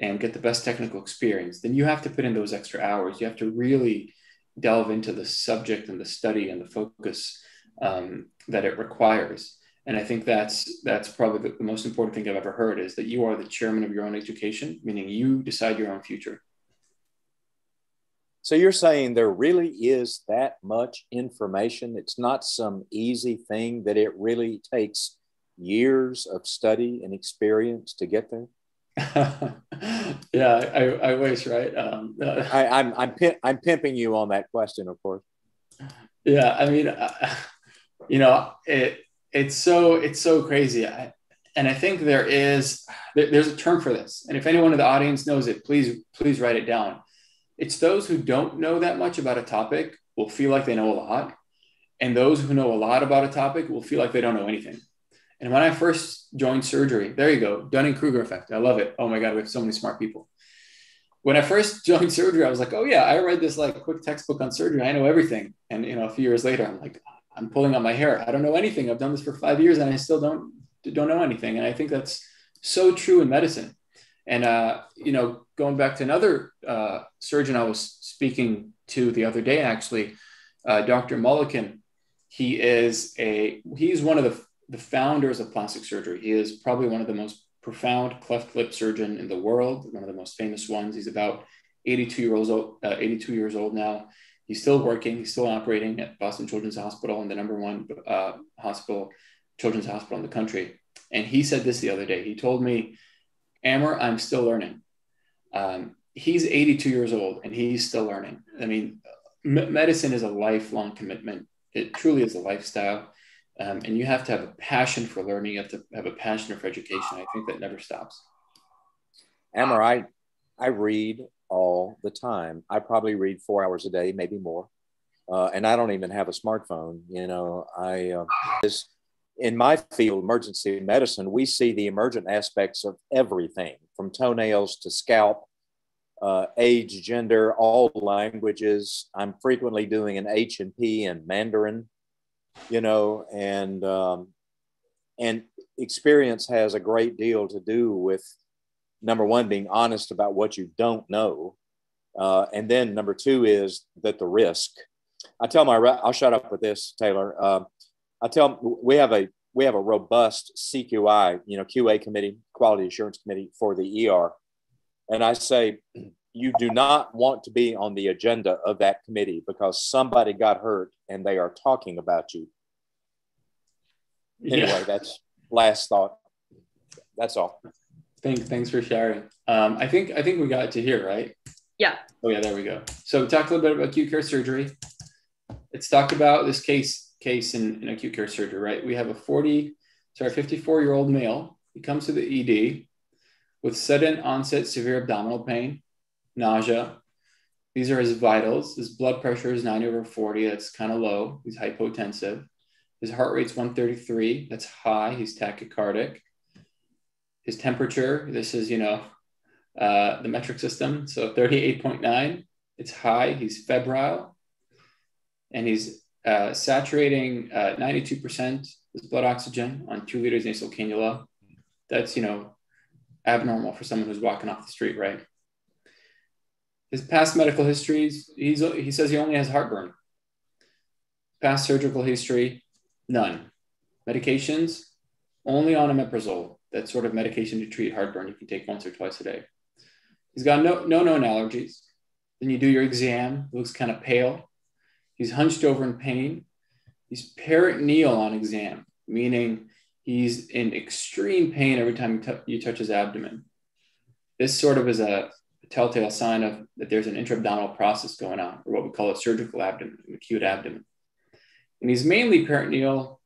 and get the best technical experience, then you have to put in those extra hours. You have to really delve into the subject and the study and the focus um, that it requires and i think that's that's probably the, the, most important thing i've ever heard is that you are the chairman of your own education meaning you decide your own future. So you're saying there really is that much information? It's not some easy thing that it really takes years of study and experience to get there? Yeah I, I wish right? Um, uh, I, I'm, I'm, I'm pimping you on that question of course. Yeah i mean uh, you know it it's so it's so crazy. I, and i think there is there, there's a term for this. And if anyone in the audience knows it please please write it down. It's those who don't know that much about a topic will feel like they know a lot. And those who know a lot about a topic will feel like they don't know anything. And when i first joined surgery there you go dunning-kruger effect. I love it. Oh my god we have so many smart people. When i first joined surgery i was like oh yeah i read this like quick textbook on surgery. I know everything. And you know a few years later i'm like I'm pulling out my hair. I don't know anything. I've done this for five years and I still don't don't know anything. And I think that's so true in medicine. And uh, you know, going back to another uh, surgeon I was speaking to the other day, actually, uh, Dr. Mulliken. He is a he's one of the the founders of plastic surgery. He is probably one of the most profound cleft lip surgeon in the world, one of the most famous ones. He's about 82 years old, uh, 82 years old now he's still working. He's still operating at Boston Children's Hospital and the number one uh, hospital, children's hospital in the country. And he said this the other day. He told me, Amer, I'm still learning. Um, he's 82 years old and he's still learning. I mean, m- medicine is a lifelong commitment. It truly is a lifestyle. Um, and you have to have a passion for learning. You have to have a passion for education. I think that never stops. Amer, I, I read all the time. I probably read four hours a day, maybe more. uh, and I don't even have a smartphone. You know, I uh, is in my field, emergency medicine, we see the emergent aspects of everything from toenails to scalp, uh, age, gender, all languages. I'm frequently doing an H and P in Mandarin, you know, and um, and experience has a great deal to do with number one being honest about what you don't know, uh, and then number two is that the risk. I tell my I'll shut up with this, Taylor. Uh, I tell we have a we have a robust CQI, you know, QA committee, quality assurance committee for the ER, and I say you do not want to be on the agenda of that committee because somebody got hurt and they are talking about you. Anyway, yeah. that's last thought. That's all. Thanks, thanks for sharing. Um, I think I think we got to here, right? Yeah. Oh yeah, there we go. So we talked a little bit about acute care surgery. Let's talk about this case case in, in acute care surgery, right? We have a 40, sorry, 54 year old male. He comes to the ED with sudden onset severe abdominal pain, nausea. These are his vitals. His blood pressure is 90 over 40. That's kind of low. He's hypotensive. His heart rate's 133. That's high. He's tachycardic. His temperature, this is, you know, uh, the metric system. So 38.9. It's high. He's febrile. And he's uh, saturating uh, 92% his blood oxygen on two liters nasal cannula. That's, you know, abnormal for someone who's walking off the street, right? His past medical histories, he's, he says he only has heartburn. Past surgical history, none. Medications, only on omeprazole. That sort of medication to treat heartburn you can take once or twice a day. He's got no, no known allergies. Then you do your exam, looks kind of pale. He's hunched over in pain. He's peritoneal on exam, meaning he's in extreme pain every time you, you touch his abdomen. This sort of is a telltale sign of that there's an intra-abdominal process going on, or what we call a surgical abdomen, an acute abdomen. And he's mainly peritoneal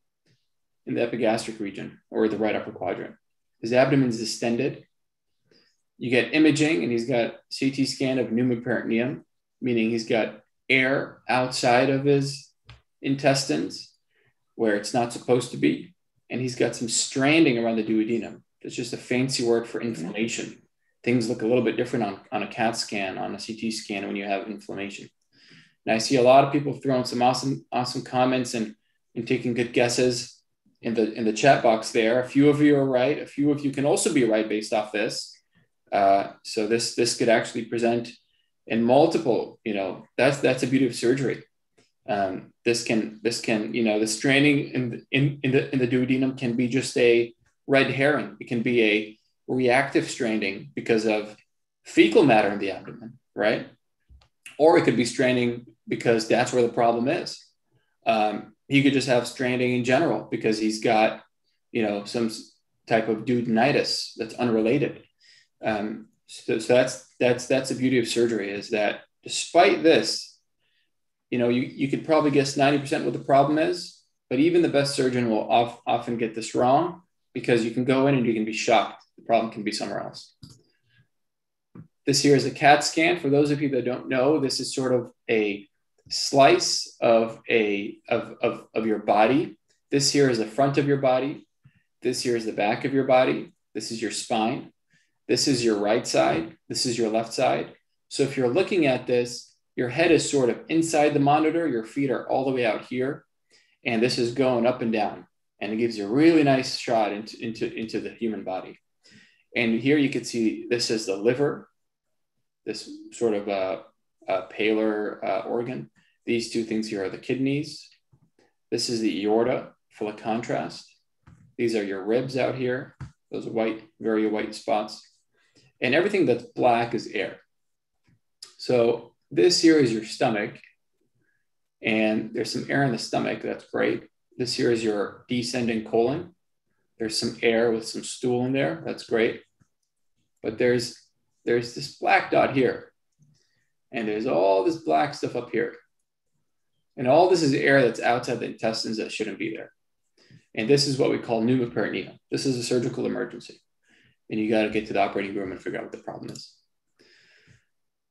in the epigastric region or the right upper quadrant. His abdomen is distended. You get imaging, and he's got CT scan of pneumoperitoneum, meaning he's got air outside of his intestines where it's not supposed to be. And he's got some stranding around the duodenum. It's just a fancy word for mm-hmm. inflammation things look a little bit different on, on a CAT scan, on a CT scan when you have inflammation. And I see a lot of people throwing some awesome, awesome comments and, and taking good guesses in the in the chat box there. A few of you are right. A few of you can also be right based off this. Uh, so this this could actually present in multiple. You know, that's that's the beauty of surgery. Um, this can this can you know the stranding in in in the in the duodenum can be just a red herring. It can be a reactive stranding because of fecal matter in the abdomen, right? Or it could be stranding because that's where the problem is. Um, he could just have stranding in general because he's got, you know, some type of duodenitis that's unrelated. Um, so, so that's that's that's the beauty of surgery is that despite this, you know, you, you could probably guess 90% what the problem is, but even the best surgeon will often get this wrong because you can go in and you can be shocked the problem can be somewhere else. This here is a CAT scan. For those of you that don't know, this is sort of a slice of a of, of, of your body. This here is the front of your body. This here is the back of your body. This is your spine. This is your right side. This is your left side. So if you're looking at this, your head is sort of inside the monitor. Your feet are all the way out here. And this is going up and down. And it gives you a really nice shot into, into, into the human body. And here you can see this is the liver, this sort of a, a paler uh, organ. These two things here are the kidneys. This is the aorta, full of contrast. These are your ribs out here, those white, very white spots. And everything that's black is air. So this here is your stomach, and there's some air in the stomach. That's great. This here is your descending colon. There's some air with some stool in there. That's great. But there's there's this black dot here. And there's all this black stuff up here. And all this is air that's outside the intestines that shouldn't be there. And this is what we call pneumoperitoneum. This is a surgical emergency. And you got to get to the operating room and figure out what the problem is.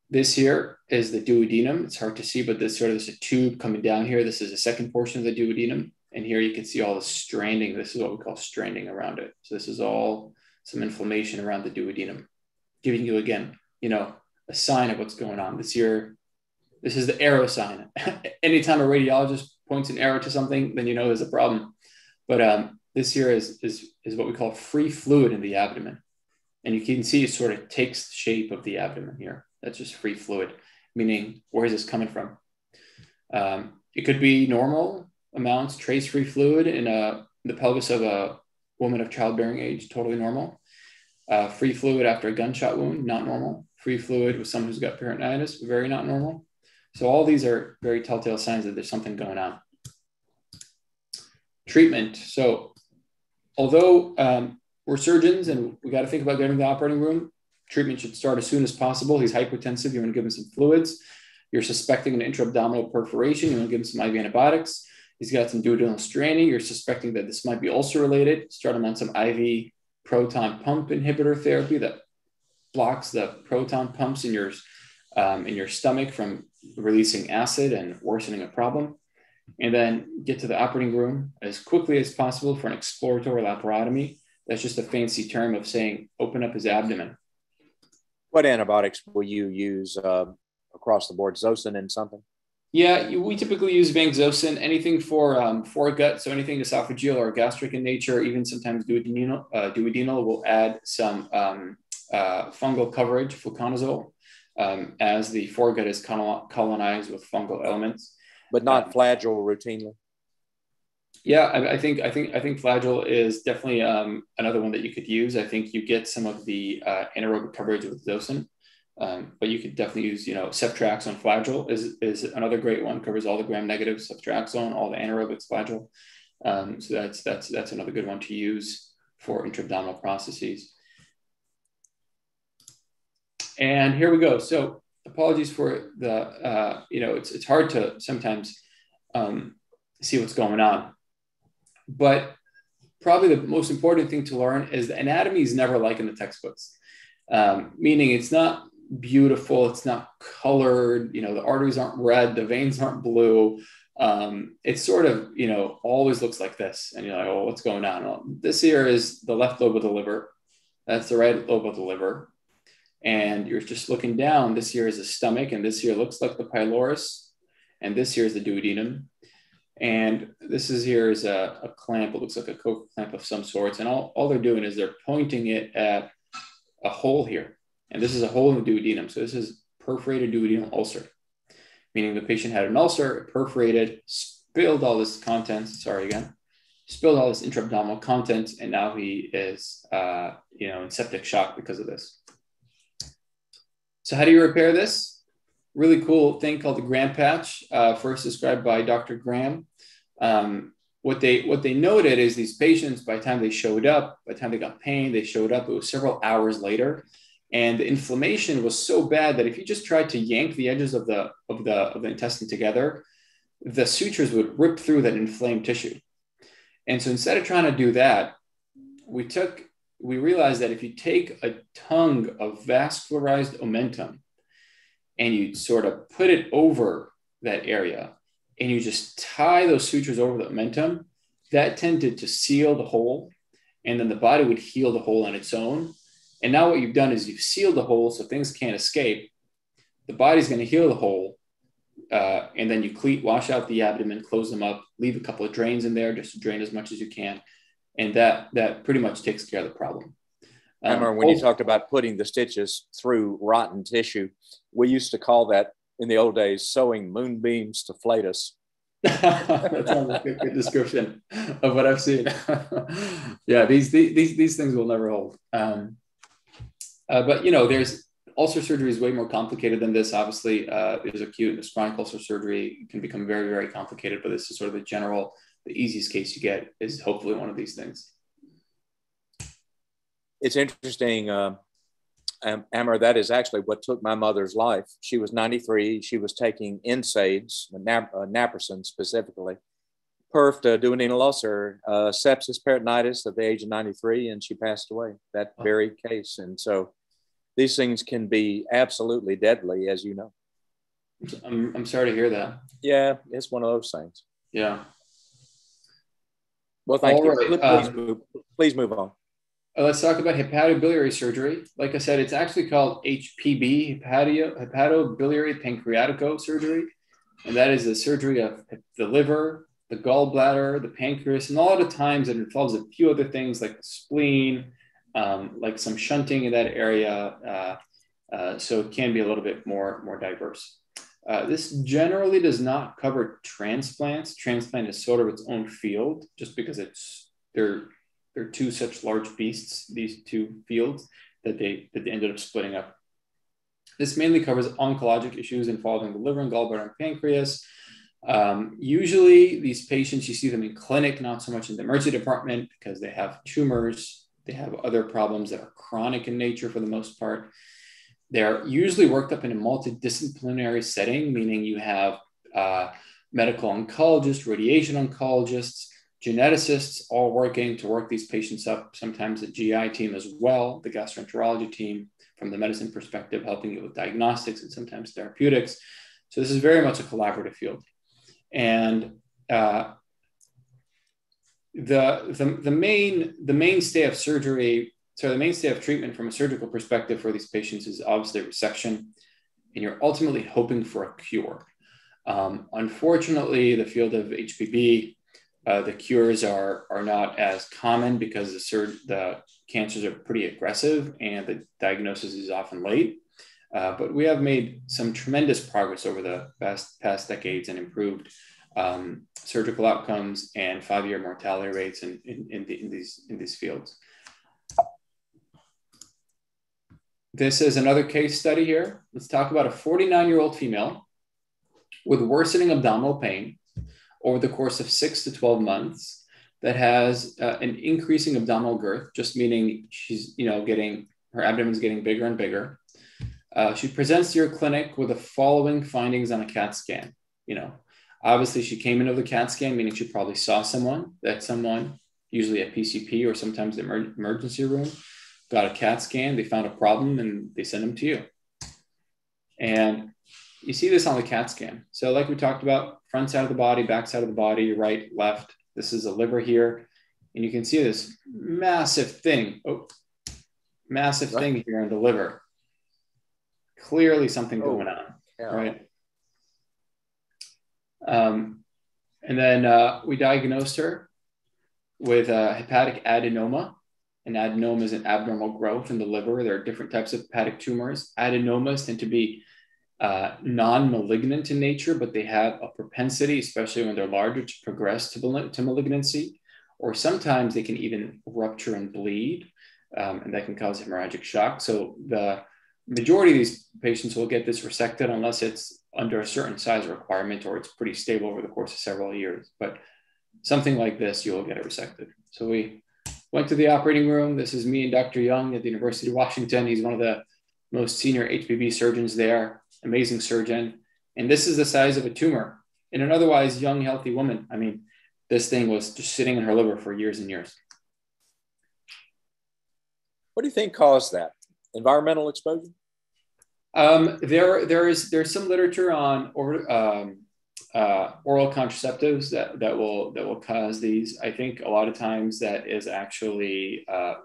this here is the duodenum. It's hard to see, but this sort of there's a tube coming down here. This is the second portion of the duodenum. And here you can see all the stranding. This is what we call stranding around it. So this is all some inflammation around the duodenum, giving you again, you know, a sign of what's going on. This here, this is the arrow sign. Anytime a radiologist points an arrow to something, then you know there's a problem. But um, this here is, is, is what we call free fluid in the abdomen. And you can see it sort of takes the shape of the abdomen here. That's just free fluid, meaning where is this coming from? Um, it could be normal amounts, trace free fluid in, a, the pelvis of a woman of childbearing age, totally normal. Uh, free fluid after a gunshot wound, not normal. Free fluid with someone who's got peritonitis, very not normal. So all these are very telltale signs that there's something going on. Treatment. So although um, we're surgeons and we got to think about getting to the operating room, treatment should start as soon as possible. He's hypotensive. You want to give him some fluids. You're suspecting an intra-abdominal perforation. You want to give him some IV antibiotics. He's got some duodenal stranding. You're suspecting that this might be ulcer related. Start him on some IV proton pump inhibitor therapy that blocks the proton pumps in your um, in your stomach from releasing acid and worsening a problem. And then get to the operating room as quickly as possible for an exploratory laparotomy. That's just a fancy term of saying open up his abdomen. What antibiotics will you use uh, across the board? Zosyn and something? Yeah, we typically use vancomycin, anything for um, foregut, so anything esophageal or gastric in nature, even sometimes duodenal, uh, duodenal will add some um, uh, fungal coverage, fluconazole, um, as the foregut is colonized with fungal elements. But not um, Flagyl routinely? Yeah, I, I, think I think I think Flagyl is definitely um, another one that you could use. I think you get some of the uh, anaerobic coverage with Zosyn. Um, but you could definitely use, you know, ceftriaxone Flagyl is, is another great one, covers all the gram negatives, ceftriaxone, all the anaerobics Flagyl. Um, so that's, that's, that's another good one to use for intra-abdominal processes. And here we go. So apologies for the, uh, you know, it's, it's hard to sometimes um, see what's going on. But probably the most important thing to learn is the anatomy is never like in the textbooks. Um, meaning it's not beautiful. It's not colored. You know, the arteries aren't red, the veins aren't blue. Um, it sort of, you know, always looks like this. And you're like, oh, what's going on? Well, this here is the left lobe of the liver. That's the right lobe of the liver. And you're just looking down. This here is the stomach, and this here looks like the pylorus, and this here is the duodenum. And this is here is a, a clamp. It looks like a Kocher clamp of some sorts. And all, all they're doing is they're pointing it at a hole here. And this is a hole in the duodenum. So this is perforated duodenal ulcer, meaning the patient had an ulcer, perforated, spilled all this contents. Sorry again, spilled all this intra-abdominal contents, and now he is, uh, you know, in septic shock because of this. So how do you repair this? Really cool thing called the Graham patch, uh, first described by Dr. Graham. Um, what they what they noted is these patients, by the time they showed up, by the time they got pain, they showed up. It was several hours later and the inflammation was so bad that if you just tried to yank the edges of the of the of the intestine together the sutures would rip through that inflamed tissue and so instead of trying to do that we took we realized that if you take a tongue of vascularized omentum and you sort of put it over that area and you just tie those sutures over the omentum that tended to seal the hole and then the body would heal the hole on its own and now what you've done is you've sealed the hole so things can't escape. The body's going to heal the hole. Uh, and then you cleat, wash out the abdomen, close them up, leave a couple of drains in there just to drain as much as you can. And that, that pretty much takes care of the problem. Um, I remember when you talked about putting the stitches through rotten tissue, we used to call that in the old days sewing moonbeams to flatus. that sounds like a good description of what I've seen. yeah, these, these these things will never hold. Um, uh, but you know, there's ulcer surgery is way more complicated than this. Obviously, uh, there's acute and chronic ulcer surgery can become very, very complicated. But this is sort of the general, the easiest case you get is hopefully one of these things. It's interesting, uh. That is actually what took my mother's life. She was 93. She was taking NSAIDs, nap- uh, naproxen specifically, perf to duodenal ulcer, uh, sepsis, peritonitis at the age of 93, and she passed away that very case. And so these things can be absolutely deadly, as you know. I'm, I'm sorry to hear that. Yeah, it's one of those things. Yeah. Well, thank All you. Right. Please, um, move, please move on. Uh, let's talk about hepatobiliary surgery. Like I said, it's actually called HPB, hepatio, hepatobiliary pancreatico surgery. And that is the surgery of the liver, the gallbladder, the pancreas, and a lot of times it involves a few other things like the spleen, um, like some shunting in that area. Uh, uh, so it can be a little bit more, more diverse. Uh, this generally does not cover transplants. Transplant is sort of its own field, just because it's they're they're two such large beasts, these two fields, that they that they ended up splitting up. This mainly covers oncologic issues involving the liver and gallbladder and pancreas. Um, usually, these patients you see them in clinic, not so much in the emergency department, because they have tumors, they have other problems that are chronic in nature for the most part. They're usually worked up in a multidisciplinary setting, meaning you have uh, medical oncologists, radiation oncologists, geneticists all working to work these patients up, sometimes the GI team as well, the gastroenterology team from the medicine perspective, helping you with diagnostics and sometimes therapeutics. So this is very much a collaborative field. And uh, the, the, the, main, the mainstay of surgery so the mainstay of treatment from a surgical perspective for these patients is obviously resection, and you're ultimately hoping for a cure. Um, unfortunately, the field of HPB, uh, the cures are, are not as common because the, sur- the cancers are pretty aggressive and the diagnosis is often late. Uh, but we have made some tremendous progress over the past, past decades and improved um, surgical outcomes and five-year mortality rates in, in, in, the, in, these, in these fields. This is another case study here. Let's talk about a 49 year old female with worsening abdominal pain over the course of six to 12 months that has uh, an increasing abdominal girth, just meaning she's, you know, getting her abdomen's getting bigger and bigger. Uh, she presents to your clinic with the following findings on a CAT scan. You know, obviously she came into the CAT scan, meaning she probably saw someone, that someone, usually a PCP or sometimes the emer- emergency room, got a CAT scan, they found a problem, and they send them to you. And you see this on the CAT scan. So, like we talked about, front side of the body, back side of the body, right, left. This is a liver here. And you can see this massive thing. Oh, massive right. thing here in the liver. Clearly, something oh, going on, yeah. right? Um, and then uh, we diagnosed her with a hepatic adenoma an adenoma is an abnormal growth in the liver. There are different types of hepatic tumors. Adenomas tend to be uh, non-malignant in nature, but they have a propensity, especially when they're larger, to progress to, to malignancy, or sometimes they can even rupture and bleed, um, and that can cause hemorrhagic shock. So the majority of these patients will get this resected unless it's under a certain size requirement or it's pretty stable over the course of several years. But something like this, you'll get it resected. So we Went to the operating room. This is me and Dr. Yeung at the University of Washington. He's one of the most senior HPB surgeons there, amazing surgeon. And this is the size of a tumor in an otherwise young, healthy woman. I mean, this thing was just sitting in her liver for years and years. What do you think caused that? Environmental exposure? Um, there, there is there's some literature on or, um, uh, oral contraceptives that, that will that will cause these. I think a lot of times that is actually uh,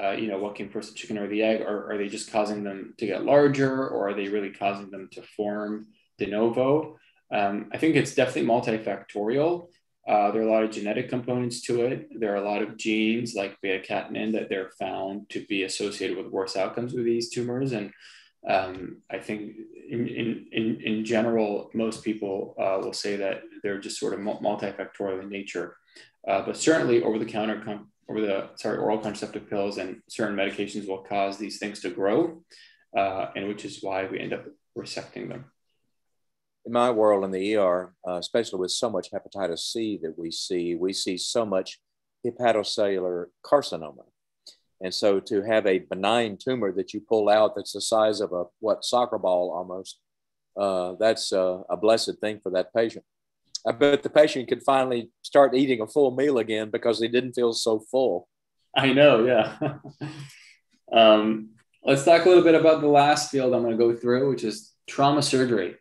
uh, you know what came first, the chicken or the egg, or are they just causing them to get larger, or are they really causing them to form de novo? Um, I think it's definitely multifactorial. Uh, there are a lot of genetic components to it. There are a lot of genes like beta catenin that they're found to be associated with worse outcomes with these tumors, and um, I think in, in, in general, most people uh, will say that they're just sort of multifactorial in nature. Uh, but certainly over the counter, com- over the, sorry, oral contraceptive pills and certain medications will cause these things to grow, uh, and which is why we end up resecting them. In my world in the ER, especially with so much hepatitis C that we see, we see so much hepatocellular carcinoma and so to have a benign tumor that you pull out that's the size of a what soccer ball almost, uh, that's a, a blessed thing for that patient. I bet the patient could finally start eating a full meal again because they didn't feel so full. I know, yeah. um, Let's talk a little bit about the last field I'm going to go through, which is trauma surgery.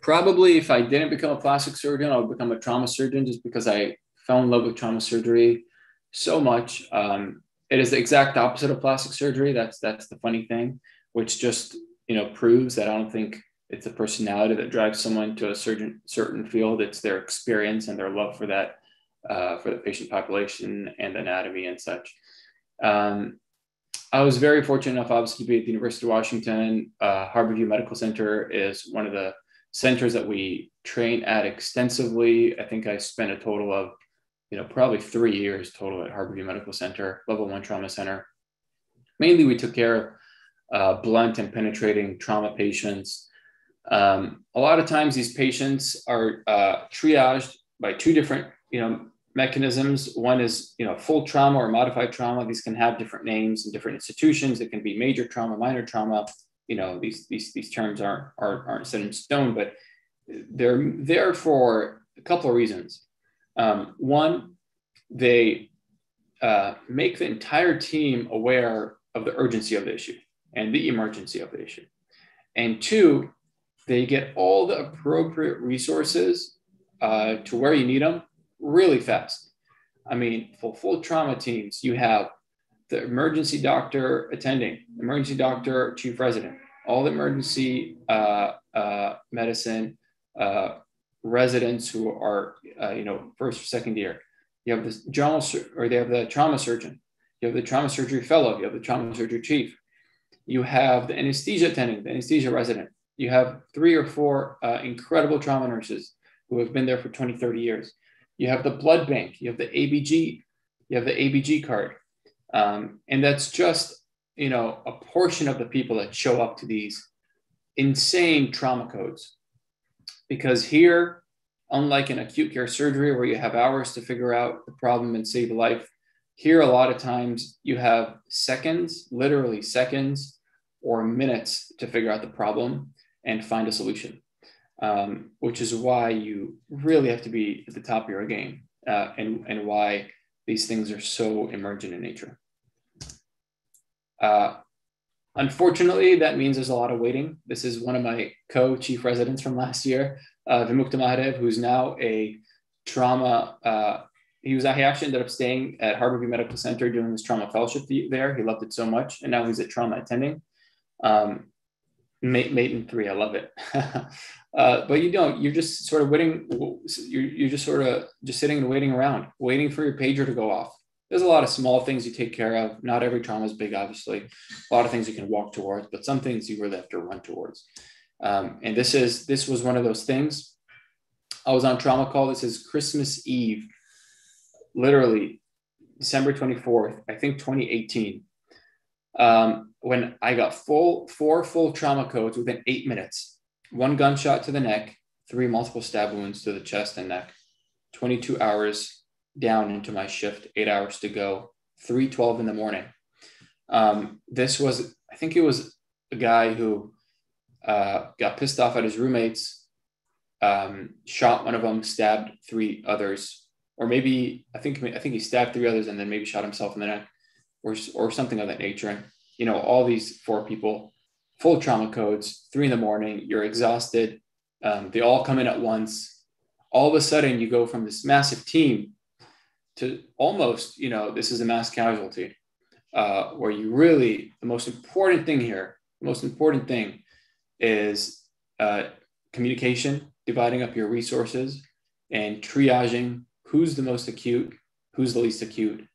Probably if I didn't become a plastic surgeon, I would become a trauma surgeon just because I fell in love with trauma surgery so much. Um, it is the exact opposite of plastic surgery. That's that's the funny thing, which just you know proves that I don't think it's a personality that drives someone to a certain certain field. It's their experience and their love for that uh, for the patient population and anatomy and such. Um, I was very fortunate enough, obviously, to be at the University of Washington. Uh, Harborview Medical Center is one of the centers that we train at extensively. I think I spent a total of, you know, probably three years total at Harborview Medical Center, level one trauma center. Mainly, we took care of uh, blunt and penetrating trauma patients. Um, a lot of times, these patients are uh, triaged by two different, you know, mechanisms. One is, you know, full trauma or modified trauma. These can have different names in different institutions. It can be major trauma, minor trauma. You know, these these these terms aren't aren't, aren't set in stone, but they're there for a couple of reasons. Um, one, they uh, make the entire team aware of the urgency of the issue and the emergency of the issue. And two, they get all the appropriate resources uh, to where you need them really fast. I mean, for full trauma teams, you have the emergency doctor attending, emergency doctor, chief resident, all the emergency uh, uh, medicine uh, residents who are, uh, you know, first or second year. You have the general, or they have the trauma surgeon. You have the trauma surgery fellow. You have the trauma surgery chief. You have the anesthesia attendant, the anesthesia resident. You have three or four uh, incredible trauma nurses who have been there for 20, 30 years you have the blood bank, you have the ABG, you have the ABG card. Um, and that's just, you know, a portion of the people that show up to these insane trauma codes. Because here, unlike in acute care surgery where you have hours to figure out the problem and save a life, here a lot of times you have seconds, literally seconds or minutes to figure out the problem and find a solution um, which is why you really have to be at the top of your game uh, and, and why these things are so emergent in nature. Uh, unfortunately, that means there's a lot of waiting. This is one of my co-chief residents from last year, uh, Vimukta Mahadev, who's now a trauma. Uh, he was he actually ended up staying at Harborview Medical Center doing his trauma fellowship there. He loved it so much, and now he's at trauma attending. Um, mate, mate in three, I love it. Uh, but you don't. You're just sort of waiting. You're, you're just sort of just sitting and waiting around, waiting for your pager to go off. There's a lot of small things you take care of. Not every trauma is big, obviously. A lot of things you can walk towards, but some things you really have to run towards. Um, and this is this was one of those things. I was on trauma call. This is Christmas Eve, literally December 24th, I think 2018. Um, when I got full four full trauma codes within eight minutes one gunshot to the neck, three multiple stab wounds to the chest and neck, 22 hours down into my shift, eight hours to go, 312 in the morning. Um, this was, I think it was a guy who uh, got pissed off at his roommates, um, shot one of them, stabbed three others, or maybe I think I think he stabbed three others and then maybe shot himself in the neck, or or something of that nature. And you know, all these four people full trauma codes, three in the morning, you're exhausted. Um, they all come in at once. All of a sudden, you go from this massive team to almost, you know, this is a mass casualty, uh, where you really, the most important thing here, the most important thing is uh, communication, dividing up your resources, and triaging who's the most acute, who's the least acute,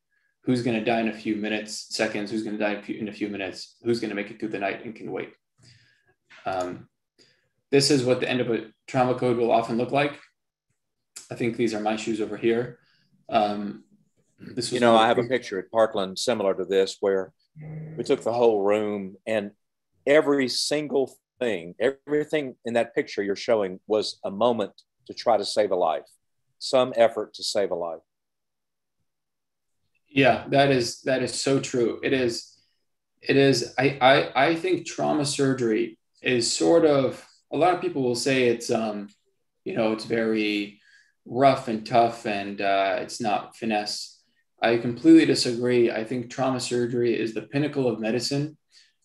who's going to die in a few minutes, seconds, who's going to die in a few minutes, who's going to make it through the night and can wait. Um, this is what the end of a trauma code will often look like. I think these are my shoes over here. Um, this you know, I have a picture at Parkland similar to this where we took the whole room and every single thing, everything in that picture you're showing was a moment to try to save a life, some effort to save a life. Yeah, that is that is so true. It is it is I I, I think trauma surgery is sort of a lot of people will say it's um you know it's very rough and tough and uh, it's not finesse. I completely disagree. I think trauma surgery is the pinnacle of medicine,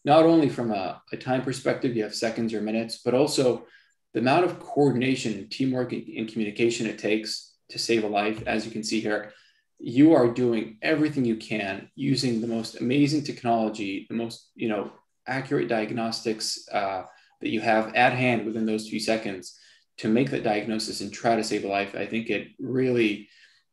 not only from a, a time perspective, you have seconds or minutes, but also the amount of coordination, teamwork, and communication it takes to save a life, as you can see here, you are doing everything you can using the most amazing technology, the most you know accurate diagnostics uh, that you have at hand within those few seconds to make that diagnosis and try to save a life. I think it really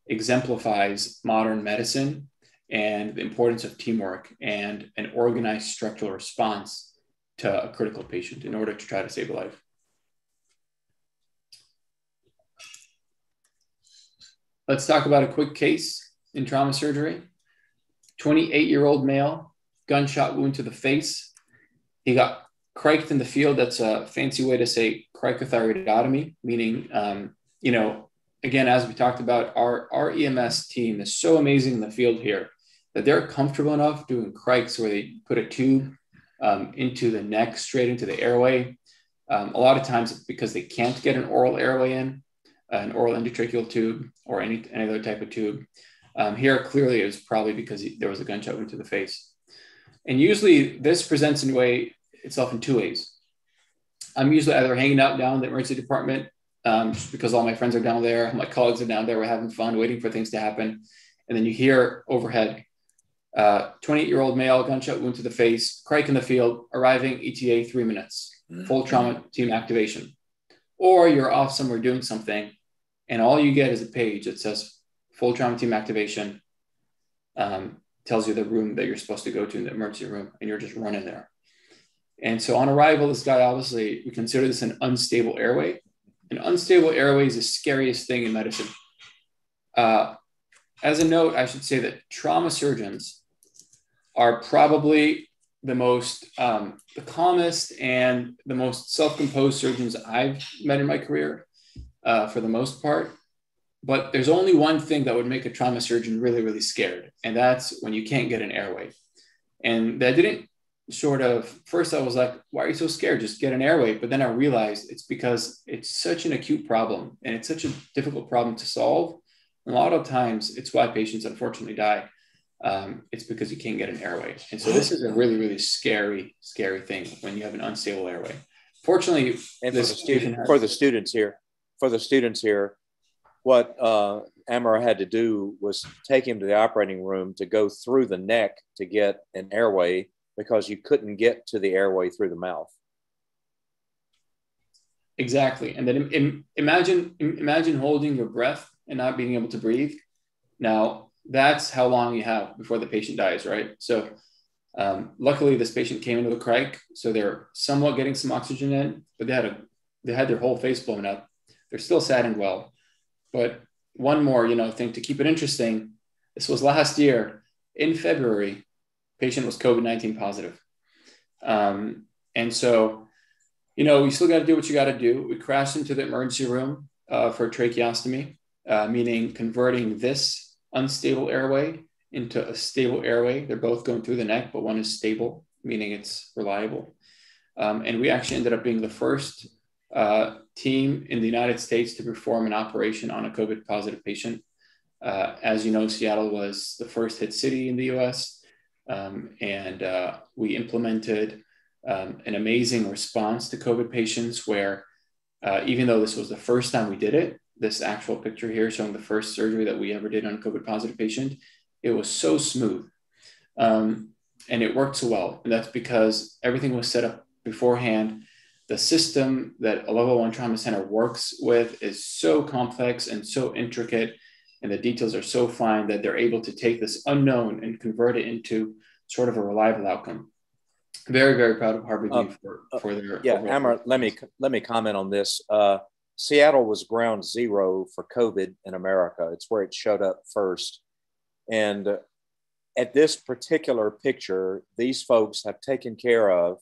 exemplifies modern medicine and the importance of teamwork and an organized structural response to a critical patient in order to try to save a life. Let's talk about a quick case in trauma surgery. 28 year old male, gunshot wound to the face. He got criked in the field. That's a fancy way to say cricothyroidotomy, meaning, um, you know, again, as we talked about, our, our EMS team is so amazing in the field here that they're comfortable enough doing crikes where they put a tube um, into the neck, straight into the airway. Um, a lot of times because they can't get an oral airway in an oral endotracheal tube or any, any other type of tube. Um, here, clearly, it was probably because he, there was a gunshot wound to the face. And usually, this presents in a way itself in two ways. I'm usually either hanging out down in the emergency department um, just because all my friends are down there, my colleagues are down there, we're having fun, waiting for things to happen. And then you hear overhead, 28 uh, year old male, gunshot wound to the face, crike in the field, arriving ETA three minutes, full trauma team activation. Or you're off somewhere doing something and all you get is a page that says full trauma team activation, um, tells you the room that you're supposed to go to in the emergency room, and you're just running there. And so on arrival, this guy obviously, we consider this an unstable airway. An unstable airway is the scariest thing in medicine. Uh, as a note, I should say that trauma surgeons are probably the most, um, the calmest and the most self composed surgeons I've met in my career uh, for the most part. But there's only one thing that would make a trauma surgeon really, really scared, and that's when you can't get an airway. And that didn't sort of, first I was like, why are you so scared? Just get an airway. But then I realized it's because it's such an acute problem and it's such a difficult problem to solve. And a lot of times it's why patients unfortunately die. Um, it's because you can't get an airway. And so this is a really, really scary, scary thing when you have an unstable airway. Fortunately, and for the, student, has, for the students here, for the students here, what uh, Amer had to do was take him to the operating room to go through the neck to get an airway because you couldn't get to the airway through the mouth. Exactly, and then Im- imagine imagine holding your breath and not being able to breathe. Now that's how long you have before the patient dies, right? So um, luckily, this patient came into the crike, so they're somewhat getting some oxygen in, but they had a they had their whole face blown up they're still sad and well. But one more, you know, thing to keep it interesting. This was last year in February. Patient was COVID nineteen positive, um, and so, you know, we still got to do what you got to do. We crashed into the emergency room uh, for tracheostomy, uh, meaning converting this unstable airway into a stable airway. They're both going through the neck, but one is stable, meaning it's reliable. Um, and we actually ended up being the first uh, team in the United States to perform an operation on a COVID positive patient. Uh, as you know, Seattle was the first hit city in the US, um, and uh, we implemented um, an amazing response to COVID patients where, uh, even though this was the first time we did it, this actual picture here showing the first surgery that we ever did on a COVID positive patient, it was so smooth. Um, and it worked so well. And that's because everything was set up beforehand the system that a level one trauma center works with is so complex and so intricate, and the details are so fine that they're able to take this unknown and convert it into sort of a reliable outcome. Very, very proud of Harborview uh, for, uh, for their. Yeah, Amer, let me let me comment on this. Uh, Seattle was ground zero for COVID in America. It's where it showed up first, and at this particular picture, these folks have taken care of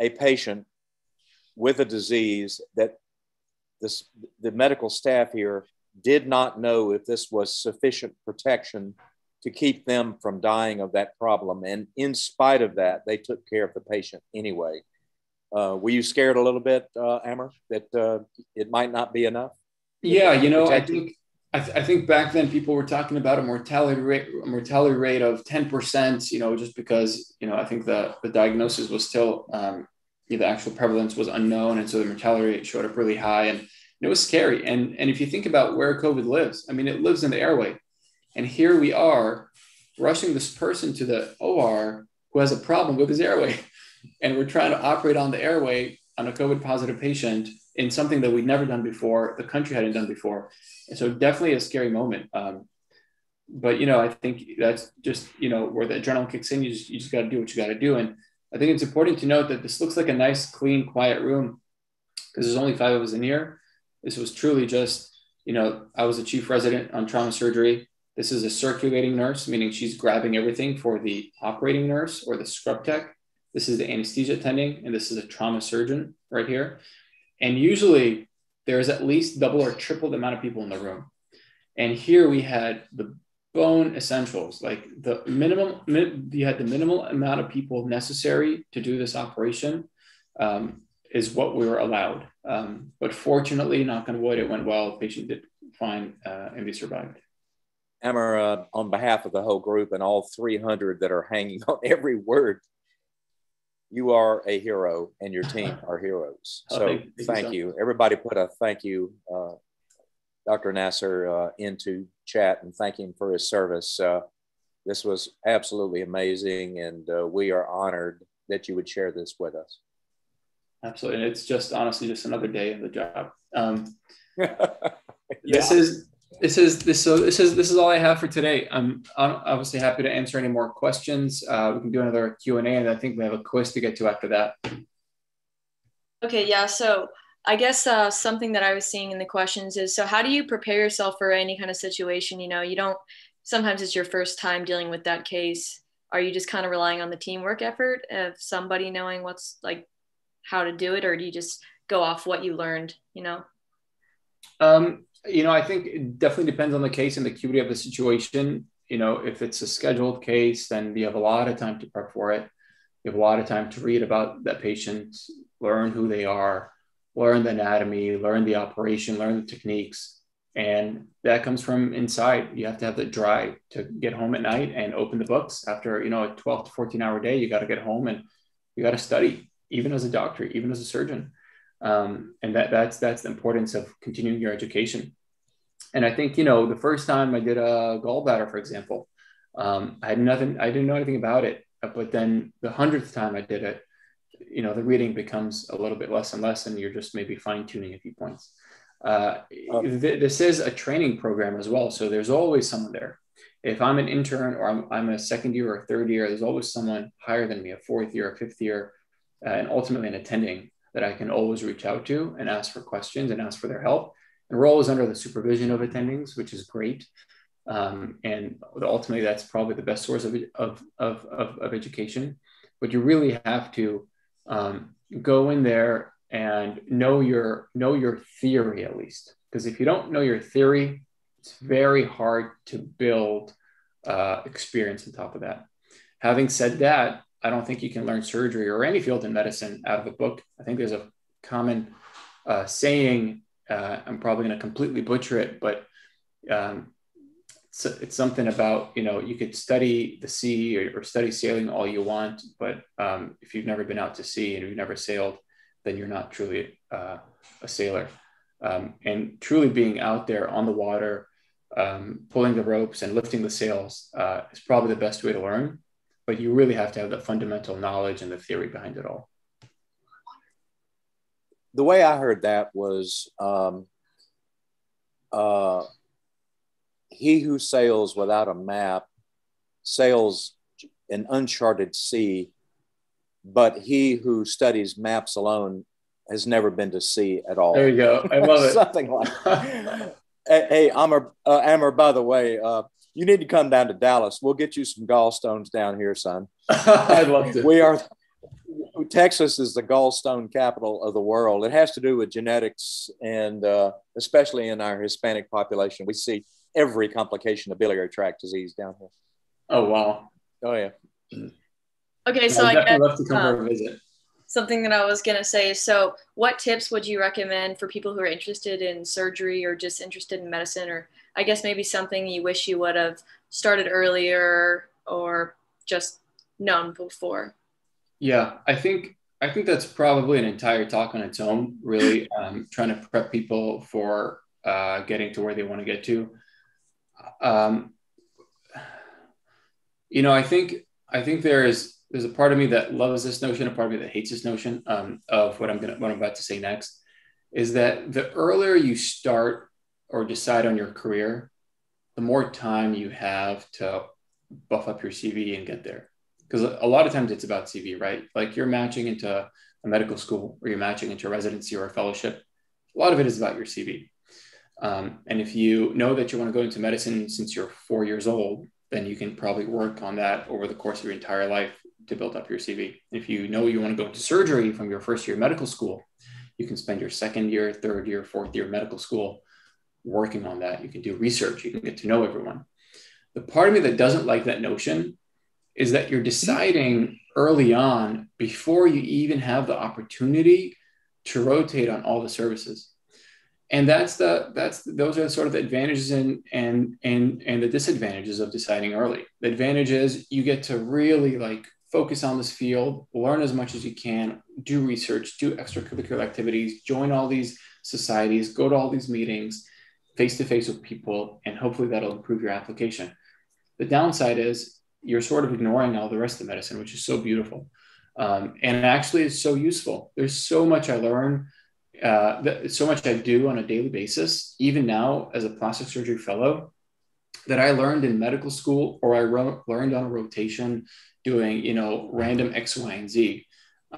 a patient with a disease that this, the medical staff here did not know if this was sufficient protection to keep them from dying of that problem. And in spite of that, they took care of the patient anyway. Uh, were you scared a little bit, uh, that uh, it might not be enough? Yeah, you know, I think I, th- I, think back then people were talking about a mortality rate, a mortality rate of 10%, you know, just because, you know, I think the, the diagnosis was still, um, the actual prevalence was unknown. And so the mortality rate showed up really high and it was scary. And, and if you think about where COVID lives, I mean, it lives in the airway. And here we are rushing this person to the OR who has a problem with his airway. And we're trying to operate on the airway on a COVID positive patient in something that we'd never done before, the country hadn't done before. And so definitely a scary moment. Um, but you know, I think that's just you know where the adrenaline kicks in. You just you just got to do what you got to do. And I think it's important to note that this looks like a nice, clean, quiet room because there's only five of us in here. This was truly just you know I was a chief resident on trauma surgery. This is a circulating nurse, meaning she's grabbing everything for the operating nurse or the scrub tech. This is the anesthesia attending, and this is a trauma surgeon right here. And usually there's at least double or triple the amount of people in the room. And here we had the bone essentials, like the minimum, you had the minimal amount of people necessary to do this operation um, is what we were allowed. Um, but fortunately, knock on wood, it went well. The patient did fine uh, and they survived. Amer, uh, on behalf of the whole group and all 300 that are hanging on every word you are a hero and your team are heroes. Oh, so thank, thank you. you. Everybody put a thank you, uh, Dr. Nassar, uh, into chat and thank him for his service. Uh, this was absolutely amazing, and uh, we are honored that you would share this with us. Absolutely, and it's just honestly just another day of the job. Um, yeah. This is this is this so this is this is all I have for today. I'm obviously happy to answer any more questions. Uh, we can do another Q and A, and I think we have a quiz to get to after that. Okay, yeah. So I guess uh, something that I was seeing in the questions is so how do you prepare yourself for any kind of situation? You know, you don't. Sometimes it's your first time dealing with that case. Are you just kind of relying on the teamwork effort of somebody knowing what's like how to do it, or do you just go off what you learned? You know. Um, you know, I think it definitely depends on the case and the acuity of the situation. You know, if it's a scheduled case, then you have a lot of time to prep for it. You have a lot of time to read about that patient, learn who they are, learn the anatomy, learn the operation, learn the techniques. And that comes from inside. You have to have the drive to get home at night and open the books. After, you know, a 12 to 14 hour day, you got to get home and you got to study, even as a doctor, even as a surgeon. Um, and that that's that's the importance of continuing your education. And I think you know the first time I did a gallbladder, for example, um, I had nothing, I didn't know anything about it. But then the hundredth time I did it, you know, the reading becomes a little bit less and less, and you're just maybe fine tuning a few points. Uh, th- this is a training program as well, so there's always someone there. If I'm an intern or I'm, I'm a second year or a third year, there's always someone higher than me, a fourth year, a fifth year, and ultimately an attending that I can always reach out to and ask for questions and ask for their help. And we're always under the supervision of attendings, which is great. Um, and ultimately, that's probably the best source of, of, of, of, of education. But you really have to um, go in there and know your know your theory at least, because if you don't know your theory, it's very hard to build uh, experience on top of that. Having said that, I don't think you can learn surgery or any field in medicine out of a book. I think there's a common uh, saying. Uh, I'm probably going to completely butcher it, but um, it's, it's, something about you know you could study the sea or, or study sailing all you want, but um, if you've never been out to sea and you've never sailed, then you're not truly uh, a sailor. Um, and truly being out there on the water, um, pulling the ropes and lifting the sails uh, is probably the best way to learn but you really have to have the fundamental knowledge and the theory behind it all. The way I heard that was um, uh, he who sails without a map sails an uncharted sea, but he who studies maps alone has never been to sea at all. There you go. I love it. Something like hey, hey, Amer, uh, Amer, by the way, uh, you need to come down to Dallas. We'll get you some gallstones down here, son. I'd love to. We are Texas is the gallstone capital of the world. It has to do with genetics, and uh, especially in our Hispanic population, we see every complication of biliary tract disease down here. Oh wow! Oh yeah. Okay, so I guess, love to come um, for a visit. something that I was going to say. So, what tips would you recommend for people who are interested in surgery or just interested in medicine, or I guess maybe something you wish you would have started earlier or just known before? Yeah, I think I think that's probably an entire talk on its own. Really, um, trying to prep people for uh, getting to where they want to get to. Um, you know, I think I think there is there's a part of me that loves this notion, a part of me that hates this notion um, of what I'm gonna what I'm about to say next. Is that the earlier you start or decide on your career, the more time you have to buff up your CV and get there. Because a lot of times it's about CV, right? Like you're matching into a medical school or you're matching into a residency or a fellowship. A lot of it is about your CV. Um, and if you know that you want to go into medicine since you're four years old, then you can probably work on that over the course of your entire life to build up your CV. If you know you want to go into surgery from your first year medical school, you can spend your second year, third year, fourth year medical school working on that. You can do research, you can get to know everyone. The part of me that doesn't like that notion is that you're deciding early on before you even have the opportunity to rotate on all the services and that's the that's those are sort of the advantages and and and and the disadvantages of deciding early the advantage is you get to really like focus on this field learn as much as you can do research do extracurricular activities join all these societies go to all these meetings face to face with people and hopefully that'll improve your application the downside is you're sort of ignoring all the rest of the medicine which is so beautiful um, and actually it's so useful there's so much i learn uh, so much I do on a daily basis, even now as a plastic surgery fellow, that I learned in medical school or I learned on a rotation doing, you know, random X, Y, and Z.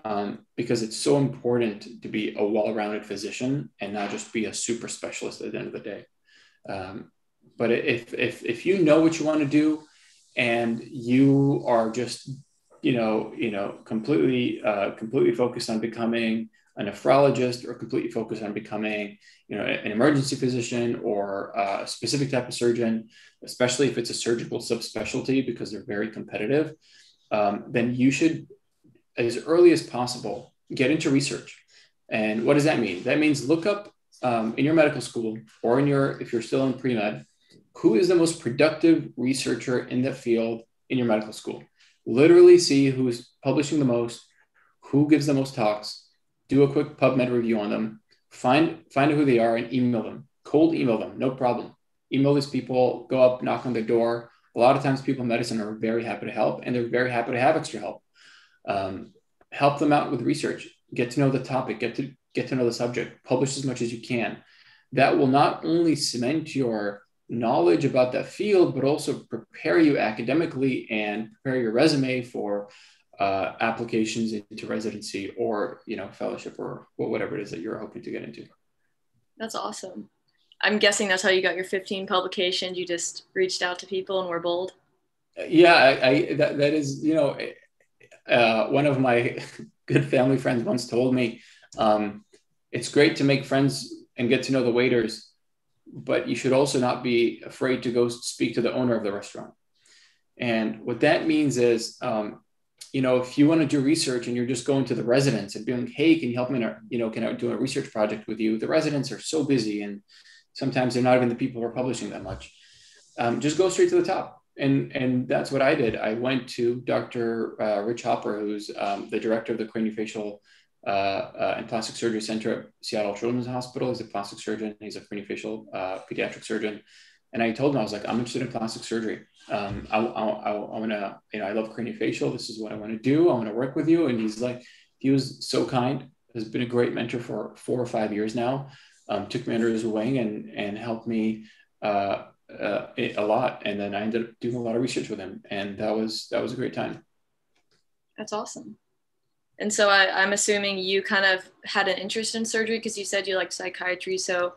Um, because it's so important to be a well-rounded physician and not just be a super specialist at the end of the day. Um, but if, if, if you know what you want to do and you are just, you know, you know, completely, uh, completely focused on becoming a nephrologist or completely focused on becoming you know an emergency physician or a specific type of surgeon especially if it's a surgical subspecialty because they're very competitive um, then you should as early as possible get into research and what does that mean that means look up um, in your medical school or in your if you're still in pre-med who is the most productive researcher in the field in your medical school literally see who's publishing the most who gives the most talks do a quick PubMed review on them, find find who they are, and email them. Cold email them, no problem. Email these people, go up, knock on their door. A lot of times, people in medicine are very happy to help, and they're very happy to have extra help. Um, help them out with research. Get to know the topic. Get to get to know the subject. Publish as much as you can. That will not only cement your knowledge about that field, but also prepare you academically and prepare your resume for uh, applications into residency or you know fellowship or whatever it is that you're hoping to get into that's awesome i'm guessing that's how you got your 15 publications you just reached out to people and were bold yeah i, I that, that is you know uh, one of my good family friends once told me um, it's great to make friends and get to know the waiters but you should also not be afraid to go speak to the owner of the restaurant and what that means is um, you know, if you want to do research and you're just going to the residents and being, hey, can you help me? You know, can I do a research project with you? The residents are so busy, and sometimes they're not even the people who are publishing that much. Um, just go straight to the top, and and that's what I did. I went to Dr. Uh, Rich Hopper, who's um, the director of the craniofacial uh, uh, and plastic surgery center at Seattle Children's Hospital. He's a plastic surgeon. He's a craniofacial uh, pediatric surgeon, and I told him I was like, I'm interested in plastic surgery um, I, I, I, I want to, you know, I love craniofacial. This is what I want to do. I want to work with you. And he's like, he was so kind, has been a great mentor for four or five years now. Um, took me under his wing and, and helped me uh, uh, a lot. And then I ended up doing a lot of research with him. And that was, that was a great time. That's awesome. And so I, I'm assuming you kind of had an interest in surgery because you said you like psychiatry. So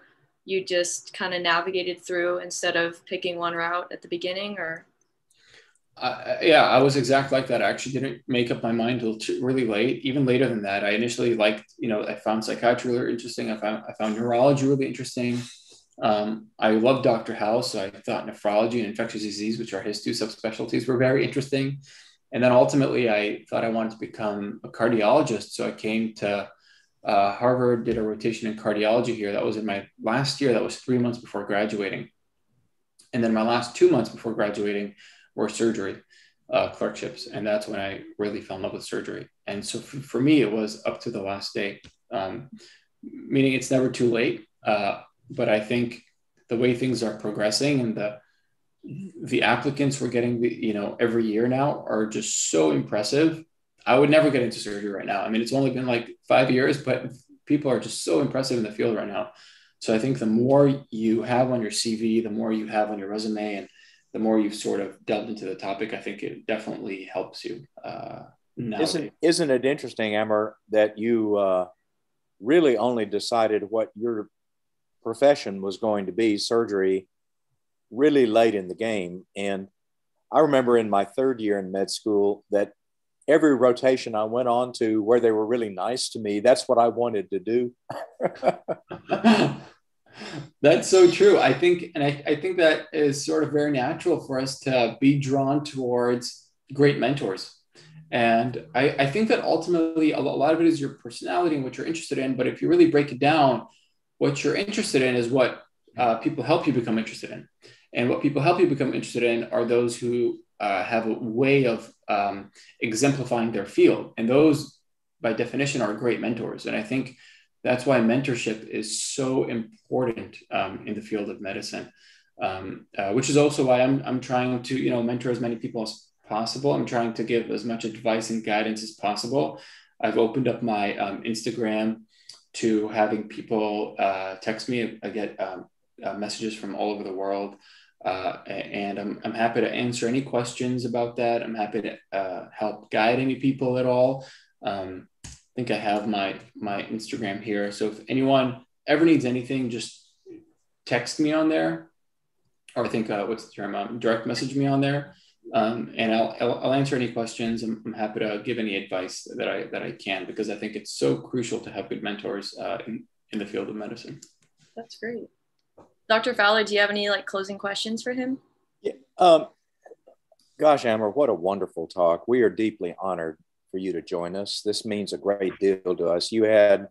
you just kind of navigated through instead of picking one route at the beginning or uh, yeah i was exactly like that i actually didn't make up my mind until really late even later than that i initially liked you know i found psychiatry really interesting i found i found neurology really interesting um, i loved dr house so i thought nephrology and infectious disease which are his two subspecialties were very interesting And then ultimately, I thought I wanted to become a cardiologist. So I came to uh, Harvard, did a rotation in cardiology here. That was in my last year. That was three months before graduating. And then my last two months before graduating were surgery uh, clerkships. And that's when I really fell in love with surgery. And so for, for me, it was up to the last day, um, meaning it's never too late. Uh, but I think the way things are progressing and the the applicants we're getting, you know, every year now are just so impressive. I would never get into surgery right now. I mean, it's only been like five years, but people are just so impressive in the field right now. So I think the more you have on your CV, the more you have on your resume, and the more you've sort of delved into the topic, I think it definitely helps you. Uh, isn't isn't it interesting, Amer, that you uh, really only decided what your profession was going to be, surgery, really late in the game. And I remember in my third year in med school that every rotation I went on to where they were really nice to me, that's what I wanted to do. that's so true. I think, and I, I think that is sort of very natural for us to be drawn towards great mentors. And I, I think that ultimately a lot of it is your personality and what you're interested in. But if you really break it down, what you're interested in is what uh, people help you become interested in. And what people help you become interested in are those who uh, have a way of um, exemplifying their field. And those, by definition, are great mentors. And I think that's why mentorship is so important um, in the field of medicine, um, uh, which is also why I'm, I'm trying to, you know, mentor as many people as possible. I'm trying to give as much advice and guidance as possible. I've opened up my um, Instagram to having people uh, text me. I get um, uh, messages from all over the world. Uh, and I'm, I'm happy to answer any questions about that. I'm happy to uh, help guide any people at all. Um, I think I have my my Instagram here. So if anyone ever needs anything, just text me on there, or I think uh, what's the term? Um, direct message me on there, um, and I'll, I'll, I'll answer any questions. I'm, I'm, happy to give any advice that I that I can because I think it's so crucial to have good mentors uh, in in the field of medicine. That's great. Dr. Fowler, do you have any like closing questions for him? Yeah. Um, gosh, Amer, what a wonderful talk. We are deeply honored for you to join us. This means a great deal to us. You had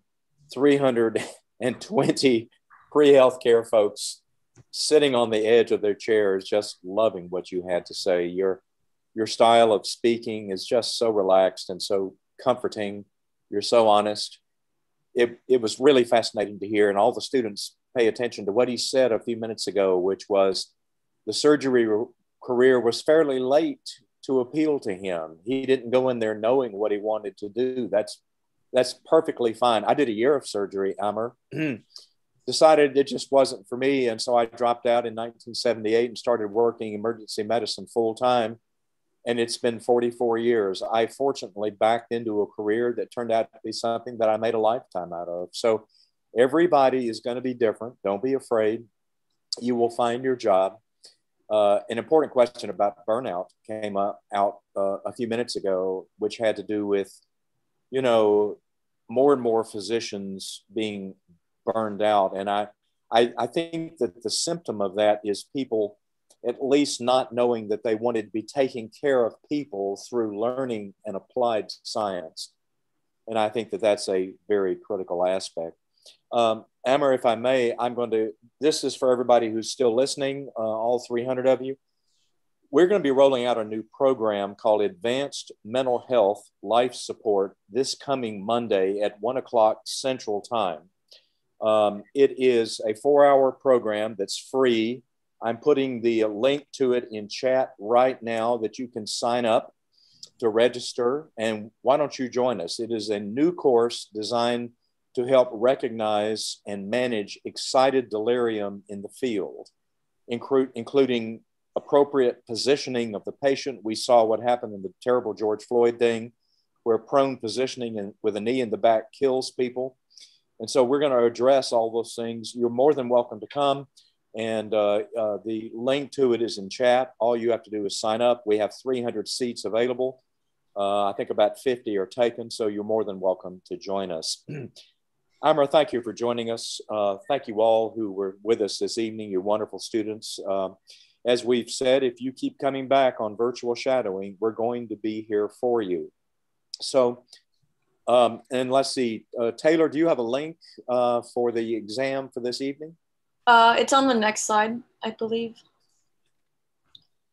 320 pre healthcare folks sitting on the edge of their chairs, just loving what you had to say. Your your style of speaking is just so relaxed and so comforting. You're so honest. It, it was really fascinating to hear, and all the students pay attention to what he said a few minutes ago, which was the surgery re- career was fairly late to appeal to him. He didn't go in there knowing what he wanted to do. That's that's perfectly fine. I did a year of surgery, Amer. Decided it just wasn't for me, and so I dropped out in 1978 and started working emergency medicine full time. And it's been 44 years. I fortunately backed into a career that turned out to be something that I made a lifetime out of. So Everybody is going to be different. Don't be afraid. You will find your job. Uh, an important question about burnout came up out uh, a few minutes ago, which had to do with, you know, more and more physicians being burned out. And I, I, I think that the symptom of that is people at least not knowing that they wanted to be taking care of people through learning and applied science. And I think that that's a very critical aspect. Um, if I may, I'm going to, this is for everybody who's still listening, uh, all 300 of you. We're going to be rolling out a new program called Advanced Mental Health Life Support this coming Monday at one o'clock Central Time. Um, it is a four hour program that's free. I'm putting the link to it in chat right now that you can sign up to register. And why don't you join us? It is a new course designed to help recognize and manage excited delirium in the field, including appropriate positioning of the patient. We saw what happened in the terrible George Floyd thing, where prone positioning with a knee in the back kills people. And so we're going to address all those things. You're more than welcome to come. And uh, uh, the link to it is in chat. All you have to do is sign up. We have 300 seats available. Uh, I think about 50 are taken, so you're more than welcome to join us. Amer, thank you for joining us. Uh, thank you all who were with us this evening, you wonderful students. Um, as we've said, if you keep coming back on virtual shadowing, we're going to be here for you. So, um, and let's see, uh, Taylor, do you have a link uh, for the exam for this evening? Uh, it's on the next slide, I believe.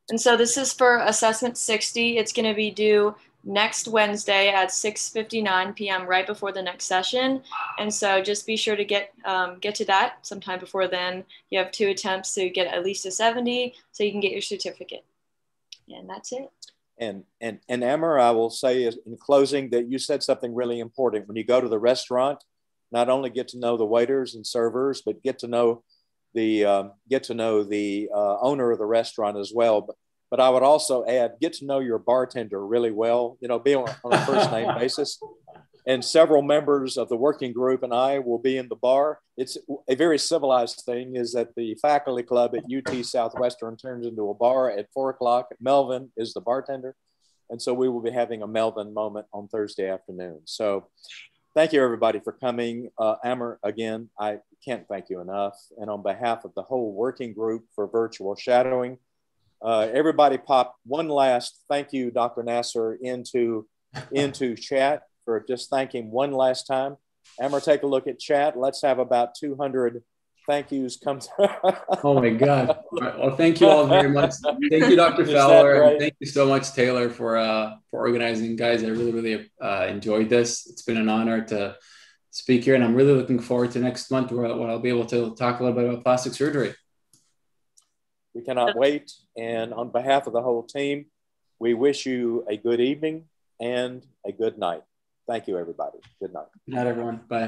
And so this is for assessment 60. It's going to be due next Wednesday at 6:59 p.m. right before the next session. And so just be sure to get um, get to that sometime before then. You have two attempts to get at least a 70, so you can get your certificate. And that's it. And and and Amer, I will say in closing that you said something really important. When you go to the restaurant, not only get to know the waiters and servers, but get to know the um, get to know the uh, owner of the restaurant as well. But but I would also add, get to know your bartender really well, you know, be on, on a first name basis. And several members of the working group and I will be in the bar. It's a very civilized thing is that the faculty club at UT Southwestern turns into a bar at four o'clock. Melvin is the bartender. And so we will be having a Melvin moment on Thursday afternoon. So thank you everybody for coming. Uh, Amer, again, I can't thank you enough. And on behalf of the whole working group for virtual shadowing, uh, everybody pop one last thank you, Dr. Nassar, into, into chat for just thanking one last time. Amer, take a look at chat. Let's have about 200 thank yous come through. oh my God. Well, thank you all very much. Thank you, Dr. Fowler. Right? Thank you so much, Taylor, for, uh, for organizing. Guys, I really, really uh, enjoyed this. It's been an honor to speak here, and I'm really looking forward to next month where I'll be able to talk a little bit about plastic surgery. We cannot wait. And on behalf of the whole team, we wish you a good evening and a good night. Thank you, everybody. Good night. Good night, everyone. Bye.